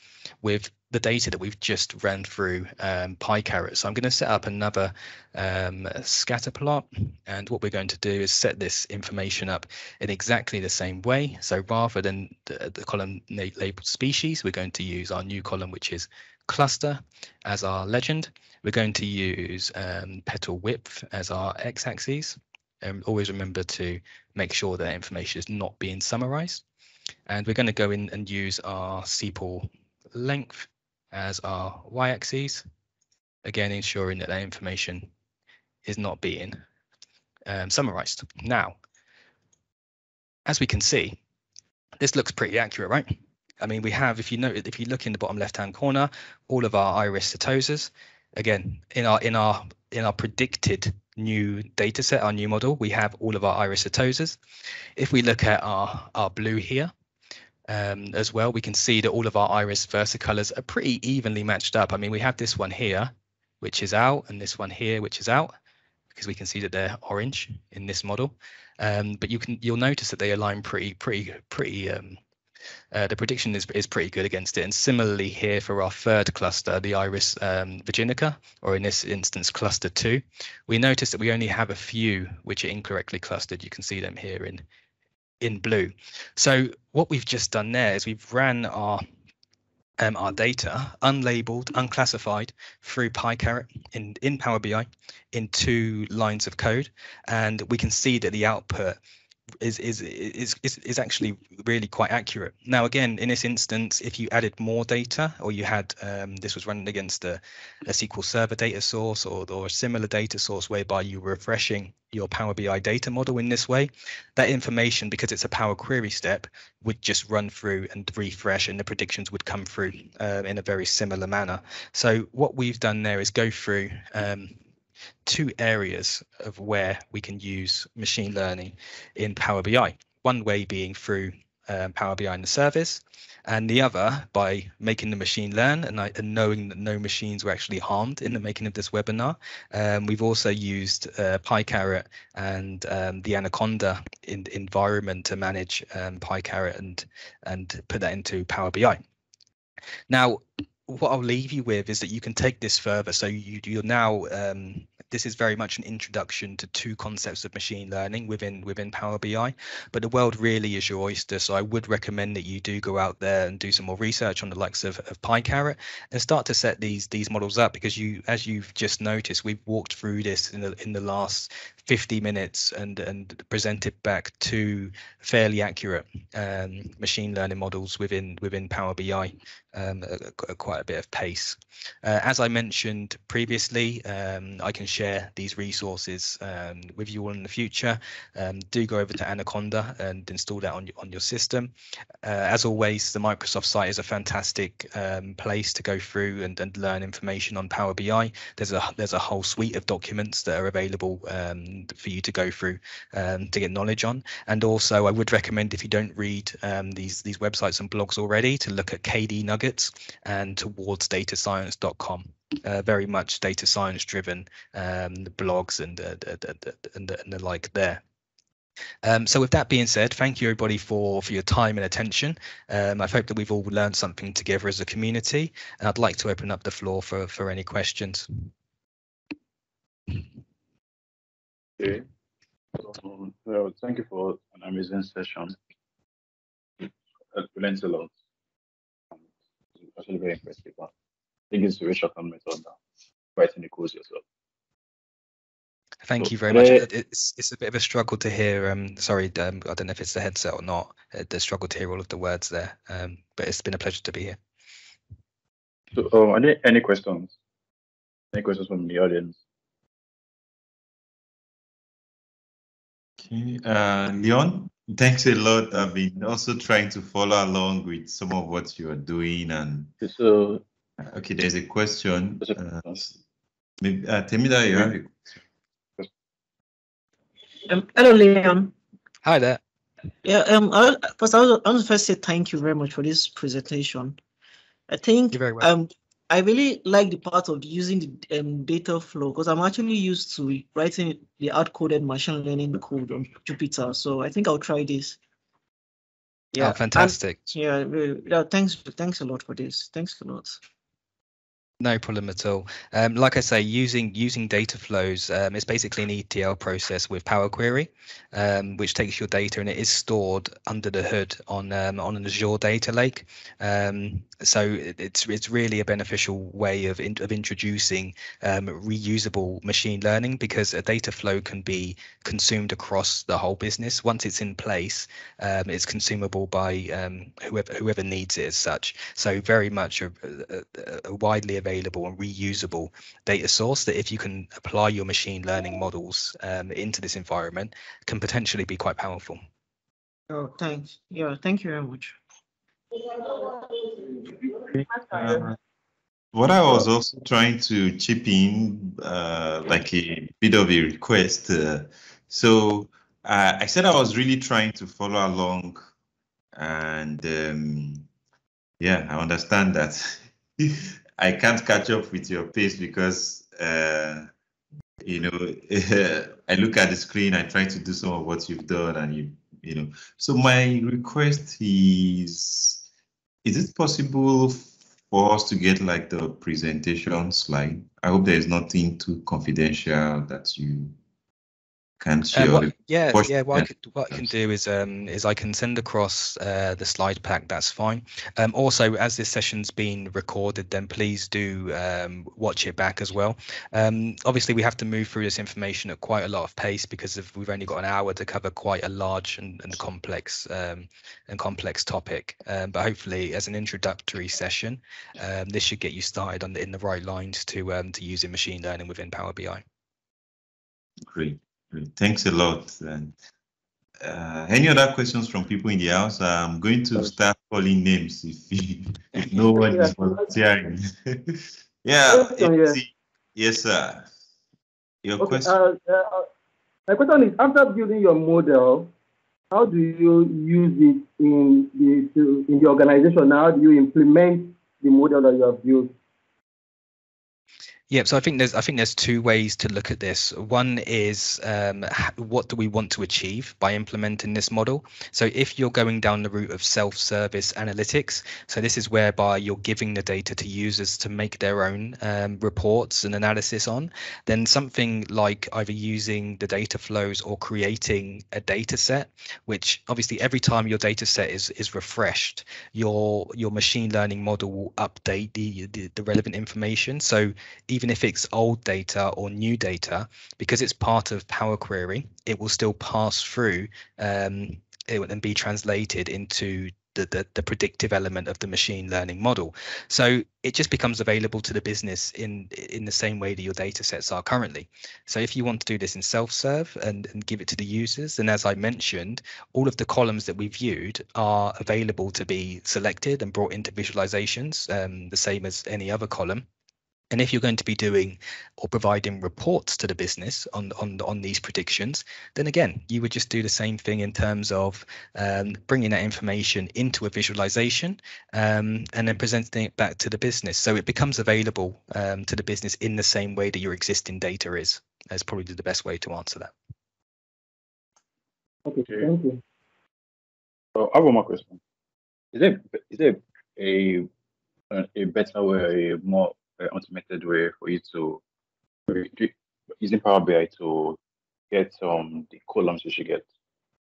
with the data that we've just ran through um, PyCaret. So I'm going to set up another um, scatter plot. And what we're going to do is set this information up in exactly the same way. So rather than the, the column labeled species, we're going to use our new column, which is cluster as our legend. We're going to use um, petal width as our x-axis. And always remember to make sure that information is not being summarized. And we're going to go in and use our sepal length as our y-axis. Again, ensuring that that information is not being um, summarized. Now, as we can see, this looks pretty accurate, right? I mean, we have, if you note, if you look in the bottom left-hand corner, all of our iris setosas. Again, in our in our in our predicted new data set, our new model, we have all of our iris setosas. If we look at our our blue here, um, as well, we can see that all of our iris versicolors are pretty evenly matched up. I mean, we have this one here, which is out, and this one here, which is out, because we can see that they're orange in this model. Um, but you can you'll notice that they align pretty pretty pretty. Um, uh, the prediction is is pretty good against it. And similarly here for our third cluster, the iris um, virginica, or in this instance cluster two, we notice that we only have a few which are incorrectly clustered. You can see them here in in blue. So what we've just done there is we've ran our um, our data unlabeled, unclassified through PyCaret in, in Power BI in two lines of code. And we can see that the output is, is is is is actually really quite accurate. Now, again, in this instance, if you added more data, or you had um, this was running against a, a SQL Server data source or or a similar data source whereby you were refreshing your Power BI data model in this way, that information, because it's a Power Query step, would just run through and refresh, and the predictions would come through uh, in a very similar manner. So what we've done there is go through. Um, two areas of where we can use machine learning in Power BI. One way being through um, Power BI in the service, and the other by making the machine learn and, I, and, knowing that no machines were actually harmed in the making of this webinar. Um, we've also used uh, PyCaret and um, the Anaconda in, environment to manage um, PyCaret and and put that into Power BI. Now, what I'll leave you with is that you can take this further. So you, you're now um, this is very much an introduction to two concepts of machine learning within within Power BI. But the world really is your oyster. So I would recommend that you do go out there and do some more research on the likes of, of PyCaret and start to set these these models up because you, as you've just noticed, we've walked through this in the in the last 50 minutes and and present it back to fairly accurate um, machine learning models within within Power BI um, quite a bit of pace. Uh, as I mentioned previously, um, I can share these resources um, with you all in the future. Um, do go over to Anaconda and install that on, on your system. Uh, as always, the Microsoft site is a fantastic um, place to go through and, and learn information on Power BI. There's a there's a whole suite of documents that are available um, for you to go through to get knowledge on. And also, I would recommend if you don't read these these websites and blogs already, to look at KDnuggets and towards datascience.com. Uh, very much data science driven um, blogs and, uh, and, and the like there. Um, so with that being said, thank you everybody for for your time and attention. Um, I hope that we've all learned something together as a community, and I'd like to open up the floor for for any questions. Okay. Um, well, thank you for an amazing session. I learned a lot actually very impressive. I think it's a very short-term method now, writing the codes yourself. Thank So, you very much. It's it's a bit of a struggle to hear. Um, sorry, um, I don't know if it's the headset or not. uh, The struggle to hear all of the words there. Um, but it's been a pleasure to be here. So, um, are there any questions? Any questions from the audience? Okay, uh, Leon, thanks a lot. I've been also trying to follow along with some of what you are doing. And so, okay, there's a question. There's a Uh, question. maybe, uh, Temida, you have a Um, hello, Leon. Hi there. Yeah, um, I, first, I want to first say thank you very much for this presentation. I think You're very welcome. um, I really like the part of using the um, data flow because I'm actually used to writing the hard-coded machine learning code on Jupyter. So I think I'll try this. Yeah, oh, and- fantastic. yeah, we- yeah. Thanks, thanks a lot for this. Thanks a lot. No problem at all. Um, like I say, using using data flows, um, it's basically an ETL process with Power Query, um, which takes your data and it is stored under the hood on um, on an Azure data lake. So it's it's really a beneficial way of in, of introducing um, reusable machine learning because a data flow can be consumed across the whole business. Once it's in place, um, it's consumable by um, whoever whoever needs it as such. So very much a, a, a widely available and reusable data source that if you can apply your machine learning models um, into this environment can potentially be quite powerful. Oh, thanks. Yeah, thank you very much. Uh, what I was also trying to chip in, uh, like a bit of a request. Uh, so uh, I said I was really trying to follow along, and um, yeah, I understand that I can't catch up with your pace because uh, you know I look at the screen, I try to do some of what you've done, and you you know. So my request is is it possible for us to get like the presentation slide? I hope there is nothing too confidential that you can Uh, what- yeah, yeah. What I could, what I can do is um is I can send across uh, the slide pack. That's fine. Um, also, as this session's been recorded, then please do um, watch it back as well. Um, obviously, we have to move through this information at quite a lot of pace because of, we've only got an hour to cover quite a large and, and complex um, and complex topic. Um, but hopefully, as an introductory session, um, this should get you started on the, in the right lines to um, to using machine learning within Power BI. Great, great. Thanks a lot. And uh, any other questions from people in the house? I'm going to start calling names if, if no one is volunteering. yeah, Question, yeah. Yes, sir. Your Okay, question. uh, uh, my question is, after building your model, how do you use it in the to, in the organization? How do you implement the model that you have built? Yeah, so I think there's I think there's two ways to look at this. One is um, what do we want to achieve by implementing this model? So if you're going down the route of self-service analytics, so this is whereby you're giving the data to users to make their own um, reports and analysis on, then something like either using the data flows or creating a data set, which obviously every time your data set is is refreshed, your your machine learning model will update the the, the relevant information. So even if it's old data or new data, because it's part of Power Query, it will still pass through um, it will then be translated into the, the, the predictive element of the machine learning model. So it just becomes available to the business in in the same way that your data sets are currently. So if you want to do this in self-serve and, and give it to the users, then as I mentioned, all of the columns that we viewed are available to be selected and brought into visualizations, um, the same as any other column. And if you're going to be doing or providing reports to the business on on on these predictions, then again you would just do the same thing in terms of um, bringing that information into a visualization um, and then presenting it back to the business. So it becomes available um, to the business in the same way that your existing data is. That's probably the best way to answer that. Okay, Okay. thank you. So I have one more question. Is there is there a a, a better way, a more automated way for you to using Power BI to get um the columns you should get?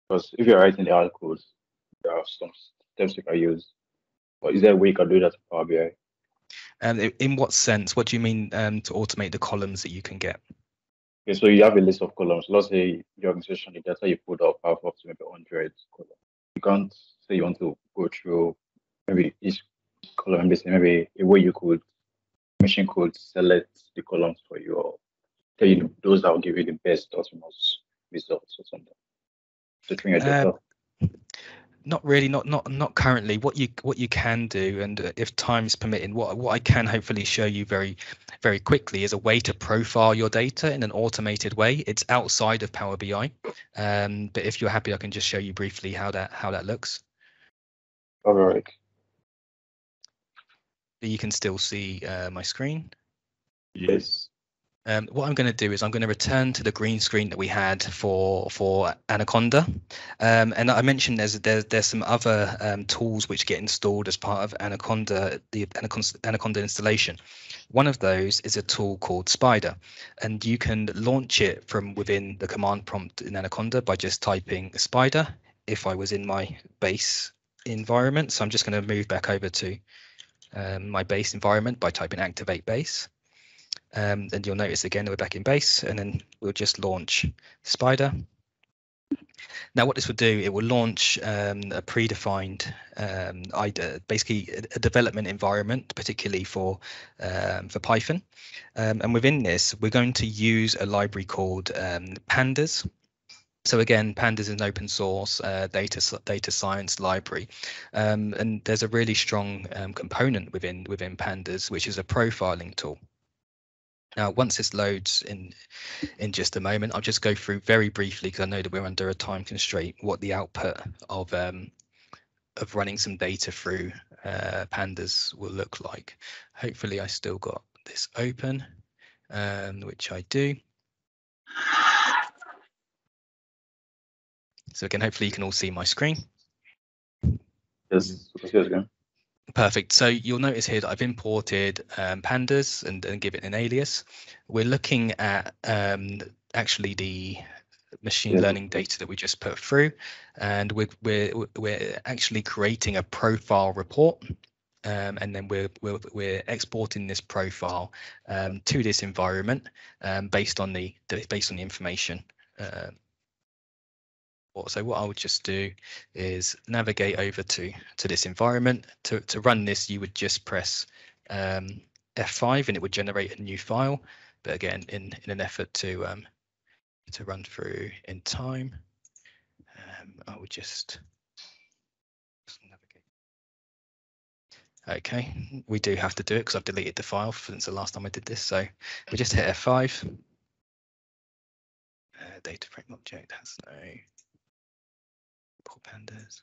Because if you're writing the codes, there are some steps you can use. But is there a way you can do that in Power BI? Um, in what sense? What do you mean um, to automate the columns that you can get? Okay, so you have a list of columns. Let's say your organization, the data you put up have up to maybe 100 columns. You can't say you want to go through maybe each column, say maybe a way you could, machine could select the columns for you or tell you those that will give you the best or most results or something. Train your Uh, data. Not really, not not not currently. What you what you can do, and uh, if time's permitting, what what I can hopefully show you very very quickly is a way to profile your data in an automated way. It's outside of Power BI, um, but if you're happy, I can just show you briefly how that how that looks. All right. You can still see uh, my screen. Yes. Um, what I'm going to do is I'm going to return to the green screen that we had for for Anaconda, um, and I mentioned there's there's there's some other um, tools which get installed as part of Anaconda the Anaconda, Anaconda installation. One of those is a tool called Spyder, and you can launch it from within the command prompt in Anaconda by just typing Spyder. If I was in my base environment, so I'm just going to move back over to um, my base environment by typing activate base. Um, and you'll notice again that we're back in base and then we'll just launch Spyder. Now what this will do, it will launch um, a predefined, um, basically a development environment, particularly for um, for Python. Um, and within this, we're going to use a library called um, Pandas. So again, Pandas is an open source uh, data data science library, um, and there's a really strong component within within Pandas, which is a profiling tool. Now, once this loads in in just a moment, I'll just go through very briefly because I know that we're under a time constraint. What the output of um, of running some data through uh, pandas will look like. Hopefully, I still got this open, um, which I do. So again, hopefully you can all see my screen. Yes, again. Perfect. So you'll notice here that I've imported um, pandas and, and give it an alias. We're looking at um, actually the machine yeah. learning data that we just put through, and we're we're we're actually creating a profile report. Um, and then we're, we're we're exporting this profile um, to this environment um, based on the based on the information uh, so what I would just do is navigate over to to this environment. To to run this, you would just press um, F5 and it would generate a new file. But again, in in an effort to um, to run through in time, um, I would just navigate. Okay, we do have to do it because I've deleted the file since the last time I did this. So we just hit F5. Uh, data frame object has no Pandas.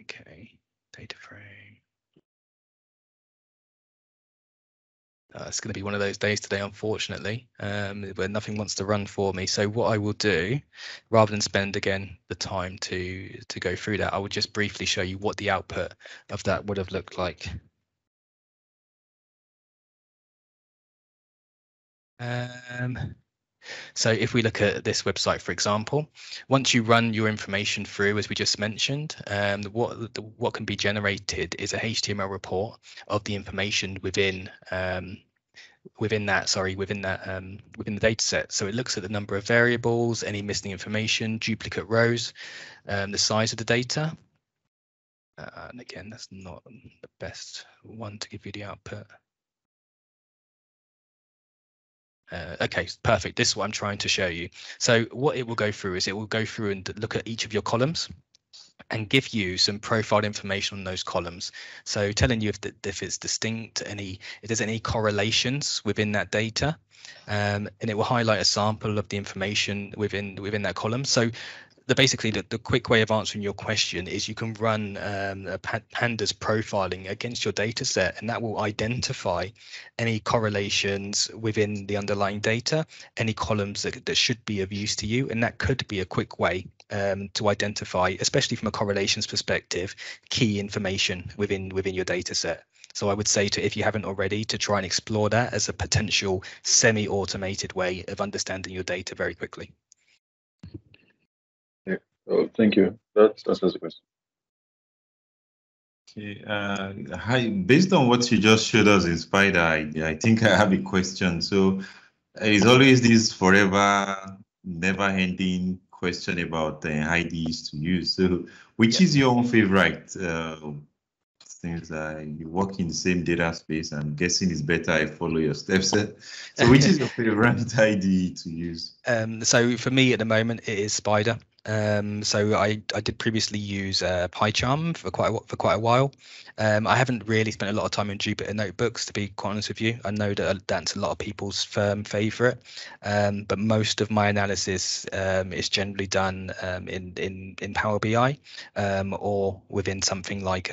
Okay, data frame. Uh, it's going to be one of those days today, unfortunately, um, where nothing wants to run for me. So what I will do, rather than spend again the time to to go through that, I will just briefly show you what the output of that would have looked like. Um, so if we look at this website, for example, once you run your information through, as we just mentioned, um, what what can be generated is a HTML report of the information within um, within that sorry within that um, within the data set. So it looks at the number of variables any missing information duplicate rows um, the size of the data. Uh, and again that's not the best one to give you the output Uh, okay, perfect. This is what I'm trying to show you. So what it will go through is it will go through and look at each of your columns and give you some profile information on those columns. So telling you if the, if it's distinct, any if there's any correlations within that data, um, and it will highlight a sample of the information within within that column. So the basically the, the quick way of answering your question is you can run um, pandas profiling against your data set and that will identify any correlations within the underlying data any columns that, that should be of use to you and that could be a quick way um, to identify especially from a correlations perspective key information within within your data set so I would say to if you haven't already to try and explore that as a potential semi-automated way of understanding your data very quickly. Oh, thank you. That answers the question. Okay, uh, hi, based on what you just showed us in Spyder, I, I think I have a question. So it's always this forever, never ending question about uh, IDs to use. So which yeah. is your own favorite? Uh, since uh, you work in the same data space, I'm guessing it's better I follow your steps. so which is your favorite ID to use? Um, so for me at the moment, it is Spyder. Um, so I, I did previously use uh, PyCharm for quite a, for quite a while. Um, I haven't really spent a lot of time in Jupyter Notebooks, to be quite honest with you. I know that uh, that's a lot of people's firm favourite, um, but most of my analysis um, is generally done um, in in in Power BI um, or within something like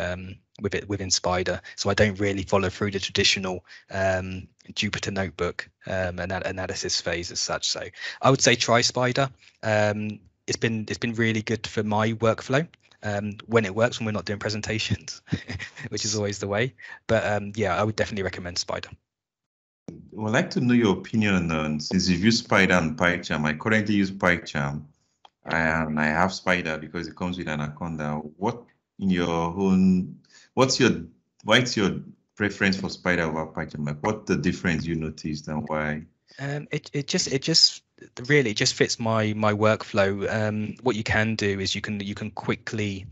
with it within Spyder. So I don't really follow through the traditional um, Jupyter Notebook um, ana- analysis phase as such. So I would say try Spyder. Um, it's been it's been really good for my workflow. Um, when it works when we're not doing presentations, which is always the way. But um, yeah, I would definitely recommend Spyder. I'd like to know your opinion on since you've used Spyder and PyCharm. I currently use PyCharm and I have Spyder because it comes with Anaconda. What in your own what's your what's your preference for Spyder over PyCharm? Like what the difference you noticed and why? Um, it it just it just really it just fits my my workflow. Um, what you can do is you can you can quickly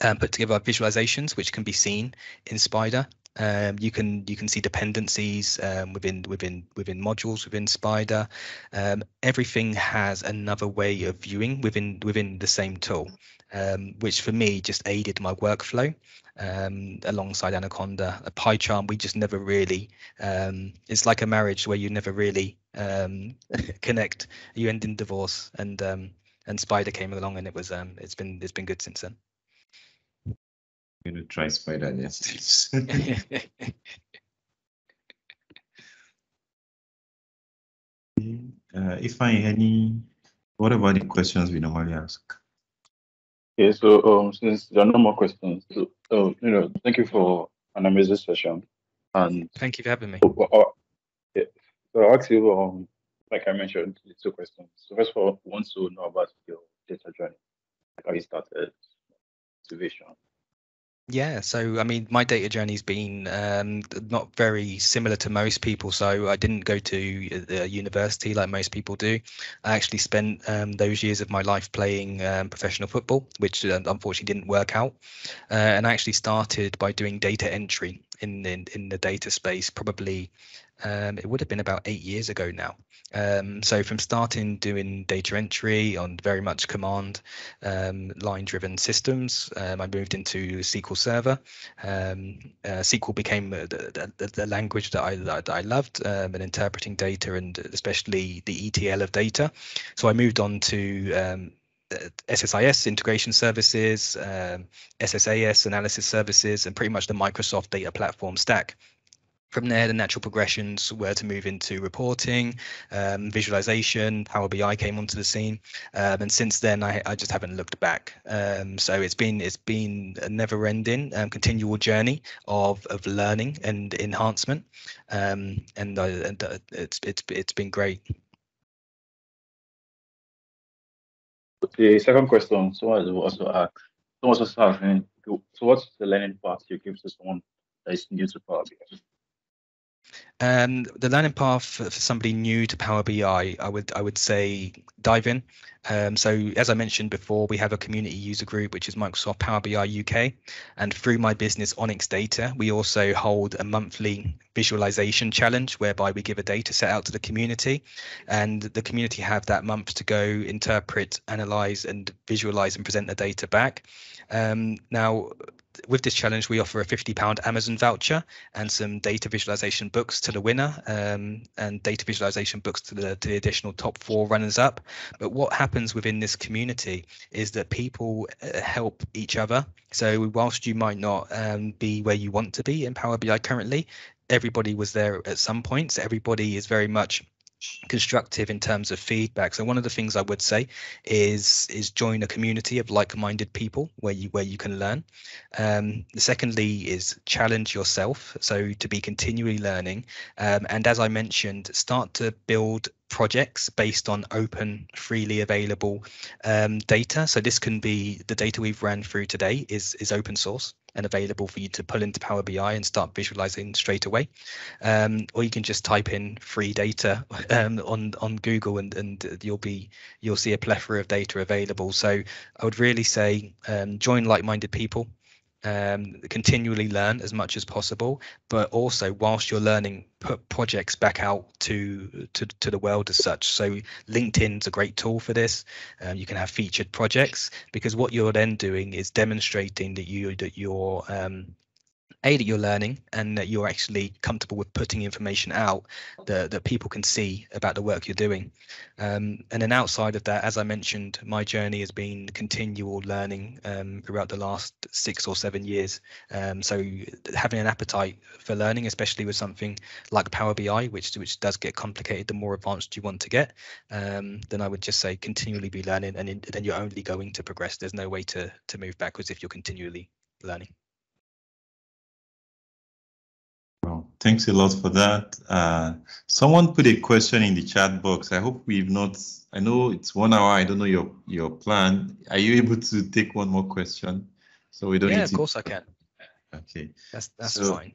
um, put together visualizations which can be seen in Spyder. Um, you can you can see dependencies um, within within within modules within Spyder. Um, everything has another way of viewing within within the same tool, um, which for me just aided my workflow um, alongside Anaconda. A PyCharm we just never really. Um, it's like a marriage where you never really connect. You end in divorce, and and Spyder came along, and it was it's been it's been good since then I'm going to try Spyder next. uh, if I any, what about the questions we normally ask? Okay, so um, since there are no more questions, so, so you know, thank you for an amazing session, and thank you for having me. So, uh, yeah, so I'll ask you, um, like I mentioned, two questions. So first of all, I want to know about your data journey, like how you started, motivation, yeah, so I mean, my data journey's been um, not very similar to most people. So I didn't go to uh, university like most people do. I actually spent um, those years of my life playing um, professional football, which uh, unfortunately didn't work out. Uh, and I actually started by doing data entry in in, in the data space. Probably um, it would have been about eight years ago now. Um, so from starting doing data entry on very much command um, line driven systems, um, I moved into SQL Server. Um, uh, SQL became the, the, the, language that I, that I loved um, and interpreting data and especially the ETL of data. So I moved on to SSIS integration services, SSAS analysis services, and pretty much the Microsoft data platform stack. From there, the natural progressions were to move into reporting, um, visualization. Power BI came onto the scene, um, and since then, I, I, just haven't looked back. Um, so it's been it's been a never-ending, um, continual journey of of learning and enhancement, um, and, uh, and uh, it's it's it's been great. The second question, asked, someone also asking, so what's the learning path you give to someone that is new to Power BI? Um, the learning path for, for, somebody new to Power BI, I would I would say dive in. Um, so as I mentioned before, we have a community user group which is Microsoft Power BI UK, and through my business Onyx Data, we also hold a monthly visualization challenge whereby we give a data set out to the community, and the community have that month to go interpret, analyze, and visualize and present the data back. Um, now, with this challenge, we offer a £50 Amazon voucher and some data visualization books to the winner um, and data visualization books to the, to the additional top four runners up. But what happens within this community is that people uh, help each other. So whilst you might not um, be where you want to be in Power BI currently, everybody was there at some points. Everybody is very much constructive in terms of feedback. So one of the things I would say is is join a community of like-minded people where you where you can learn. Um, secondly is challenge yourself. So to be continually learning. Um, and as I mentioned, start to build projects based on open, freely available um, data. So this can be the data we've ran through today is is open source and available for you to pull into Power BI and start visualizing straight away. Um, or you can just type in free data um, on on Google and and you'll be you'll see a plethora of data available. So I would really say um, join like-minded people. Um, continually learn as much as possible, but also whilst you're learning, put projects back out to to, to the world as such. So LinkedIn's a great tool for this. Um, you can have featured projects because what you're then doing is demonstrating that you that you're um, a that you're learning and that you're actually comfortable with putting information out that, that people can see about the work you're doing. Um, and then outside of that as i mentioned my journey has been continual learning um, throughout the last six or seven years. Um, so having an appetite for learning especially with something like power bi which which does get complicated the more advanced you want to get um, then i would just say continually be learning and in, then you're only going to progress. There's no way to to move backwards if you're continually learning Thanks a lot for that. Uh, someone put a question in the chat box. I hope we've not. I know it's one hour. I don't know your your plan. Are you able to take one more question? So we don't. Yeah, of to- course I can. Okay. That's that's So- fine.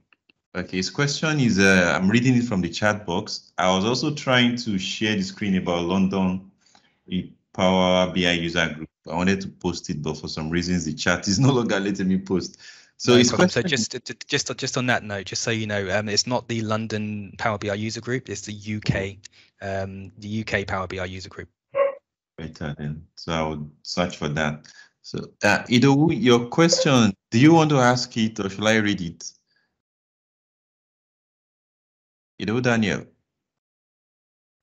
Okay, his question is, uh, I'm reading it from the chat box. I was also trying to share the screen about London Power BI user group. I wanted to post it, but for some reasons the chat is no longer letting me post. So No his problem. So just to- to- just just on that note, just so you know, um, it's not the London Power BI user group. It's the UK, um, the UK Power BI user group. better then. So I would search for that. So uh, Ido, your question, do you want to ask it or shall I read it? Ido Daniel.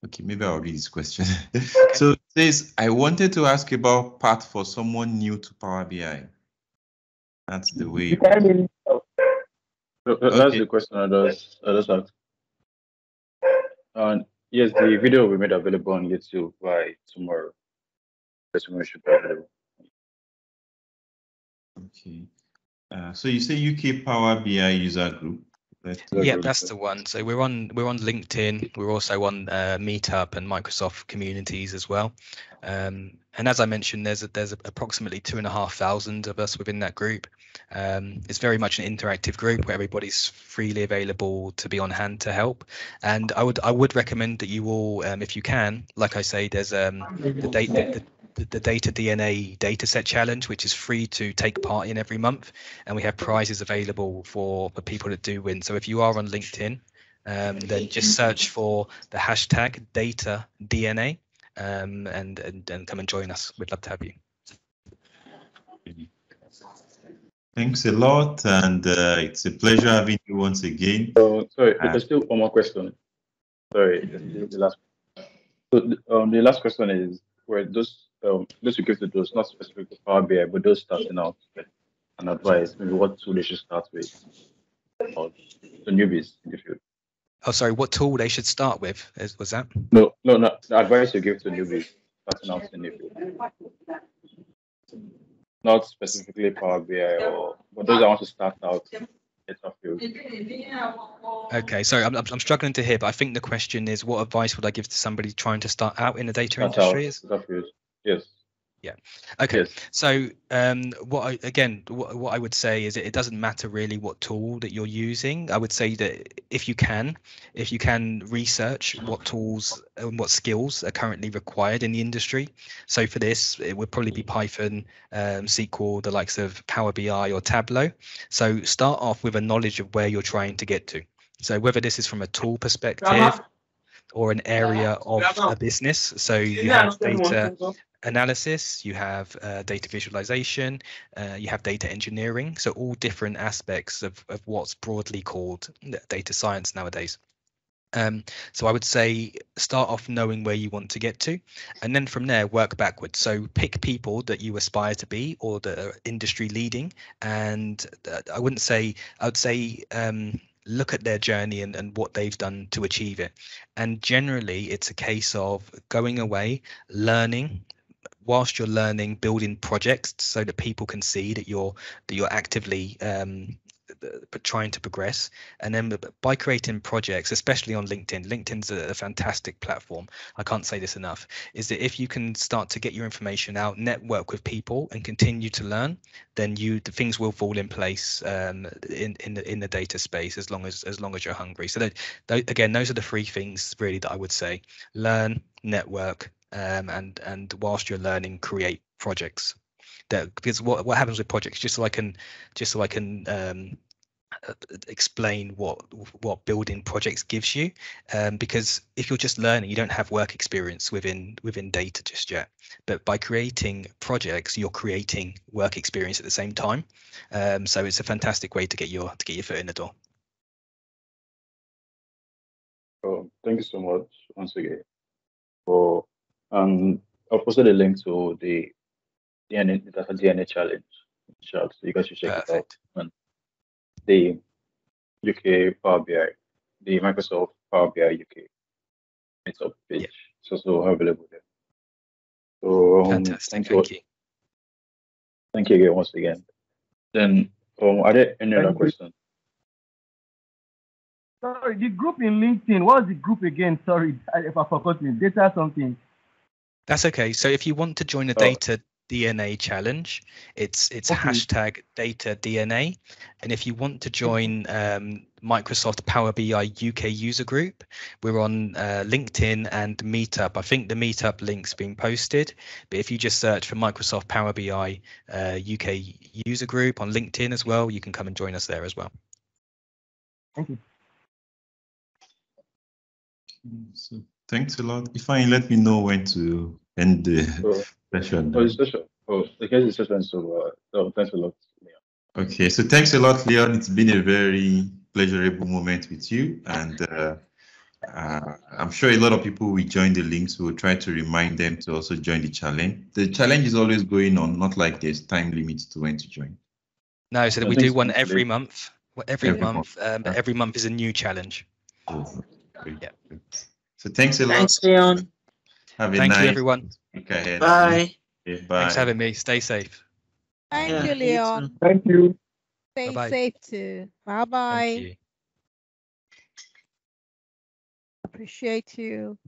Okay, maybe I'll read this question. so it says, I wanted to ask about path for someone new to Power BI. That's the way. You can really- So, That's Okay. the question I just, I just asked. And yes, the video will be made available on YouTube by tomorrow. The tomorrow should be available. Okay. Uh, so you say UK Power BI user group. Yeah, that's the one. So we're on we're on LinkedIn. We're also on uh, Meetup and Microsoft communities as well. Um, and as I mentioned, there's a, there's approximately two and a half thousand of us within that group. Um, it's very much an interactive group where everybody's freely available to be on hand to help. And I would I would recommend that you all, um, if you can, like I say, there's um, the date the, the, the data DNA dataset challenge, which is free to take part in every month, and we have prizes available for for people that do win. So if you are on LinkedIn, um, then just search for the hashtag data DNA um, and, and and come and join us. We'd love to have you. Thanks a lot, and uh, it's a pleasure having you once again. So, sorry, Ah. there's still one more question. Sorry, the, the last. So, the, um, the last question is where those um those who give to those not specific to Power BI, but those starting out like, an advice, maybe what tool they should start with, or the newbies in the field. Oh, sorry. What tool they should start with? Is, was that? No, no, no. The advice you give to newbies starting out in the field, not specifically Power BI or but those that want to start out in the field. Okay, sorry, I'm, I'm struggling to hear, but I think the question is, what advice would I give to somebody trying to start out in the data out industry? Is data Yeah. Okay. Yes. So, um, what I, again, what, what I would say is it, it doesn't matter really what tool that you're using. I would say that if you can, if you can research what tools and what skills are currently required in the industry. So for this, it would probably be Python, um, SQL, the likes of Power BI or Tableau. So start off with a knowledge of where you're trying to get to. So whether this is from a tool perspective or an area of a business. So you have data analysis, you have uh, data visualization, uh, you have data engineering. So all different aspects of, of what's broadly called data science nowadays. Um, so I would say start off knowing where you want to get to, and then from there work backwards. So pick people that you aspire to be or that are industry leading, and uh, I wouldn't say I would say um, look at their journey and, and what they've done to achieve it. And generally, it's a case of going away, learning, whilst you're learning building projects so that people can see that you're that you're actively um trying to progress. And then by creating projects especially on linkedin linkedin's a, fantastic platform. I can't say this enough is that if you can start to get your information out network with people and continue to learn then you the things will fall in place um in in the in the data space as long as as long as you're hungry. So that tho- again those are the three things really that i would say. Learn network um, and and whilst you're learning, create projects. that because what what happens with projects just so I can just so I can um, uh, explain what what building projects gives you um, because if you're just learning you don't have work experience within within data just yet but by creating projects you're creating work experience at the same time um, so it's a fantastic way to get your to get your foot in the door Um, thank you so much once again for um I've posted a link to the DNA data DNA challenge in so you guys should check it out. And the UK Power BI, the Microsoft Power BI UK meetup page. Yeah. It's also available there. So um, fantastic thank thank you, you thank you again once again. Then um, are there any other Thank you. questions? Sorry, the group in LinkedIn. What's the group again? Sorry, I, if I forgot it. Data something. That's okay. So if you want to join the Oh. data DNA challenge, it's it's Okay. hashtag data DNA. And if you want to join um, Microsoft Power BI UK user group, we're on uh, LinkedIn and Meetup. I think the Meetup link's been posted, but if you just search for Microsoft Power BI uh, UK user group on LinkedIn as well, you can come and join us there as well. Thank you. So thanks a lot. If I let me know when to end the So, session. oh, it's session. Oh, the case is session. So, uh, oh, thanks a lot. Leon. Okay, so thanks a lot, Leon. It's been a very pleasurable moment with you, and uh, uh, I'm sure a lot of people will join the links. We'll try to remind them to also join the challenge. The challenge is always going on, not like there's time limits to when to join. No, so that we do one actually. every month. Well, every, Every month, um, but yeah. every month is a new challenge. So, great. Yeah. So thanks a lot. Thanks, Leon. Have a Thank nice you, everyone. week ahead. Bye. Okay, bye. Thanks for having me. Stay safe. Thank Yeah, you, you. Leon. Thank you. Stay Bye-bye. safe too. Bye bye. Thank you. Appreciate you.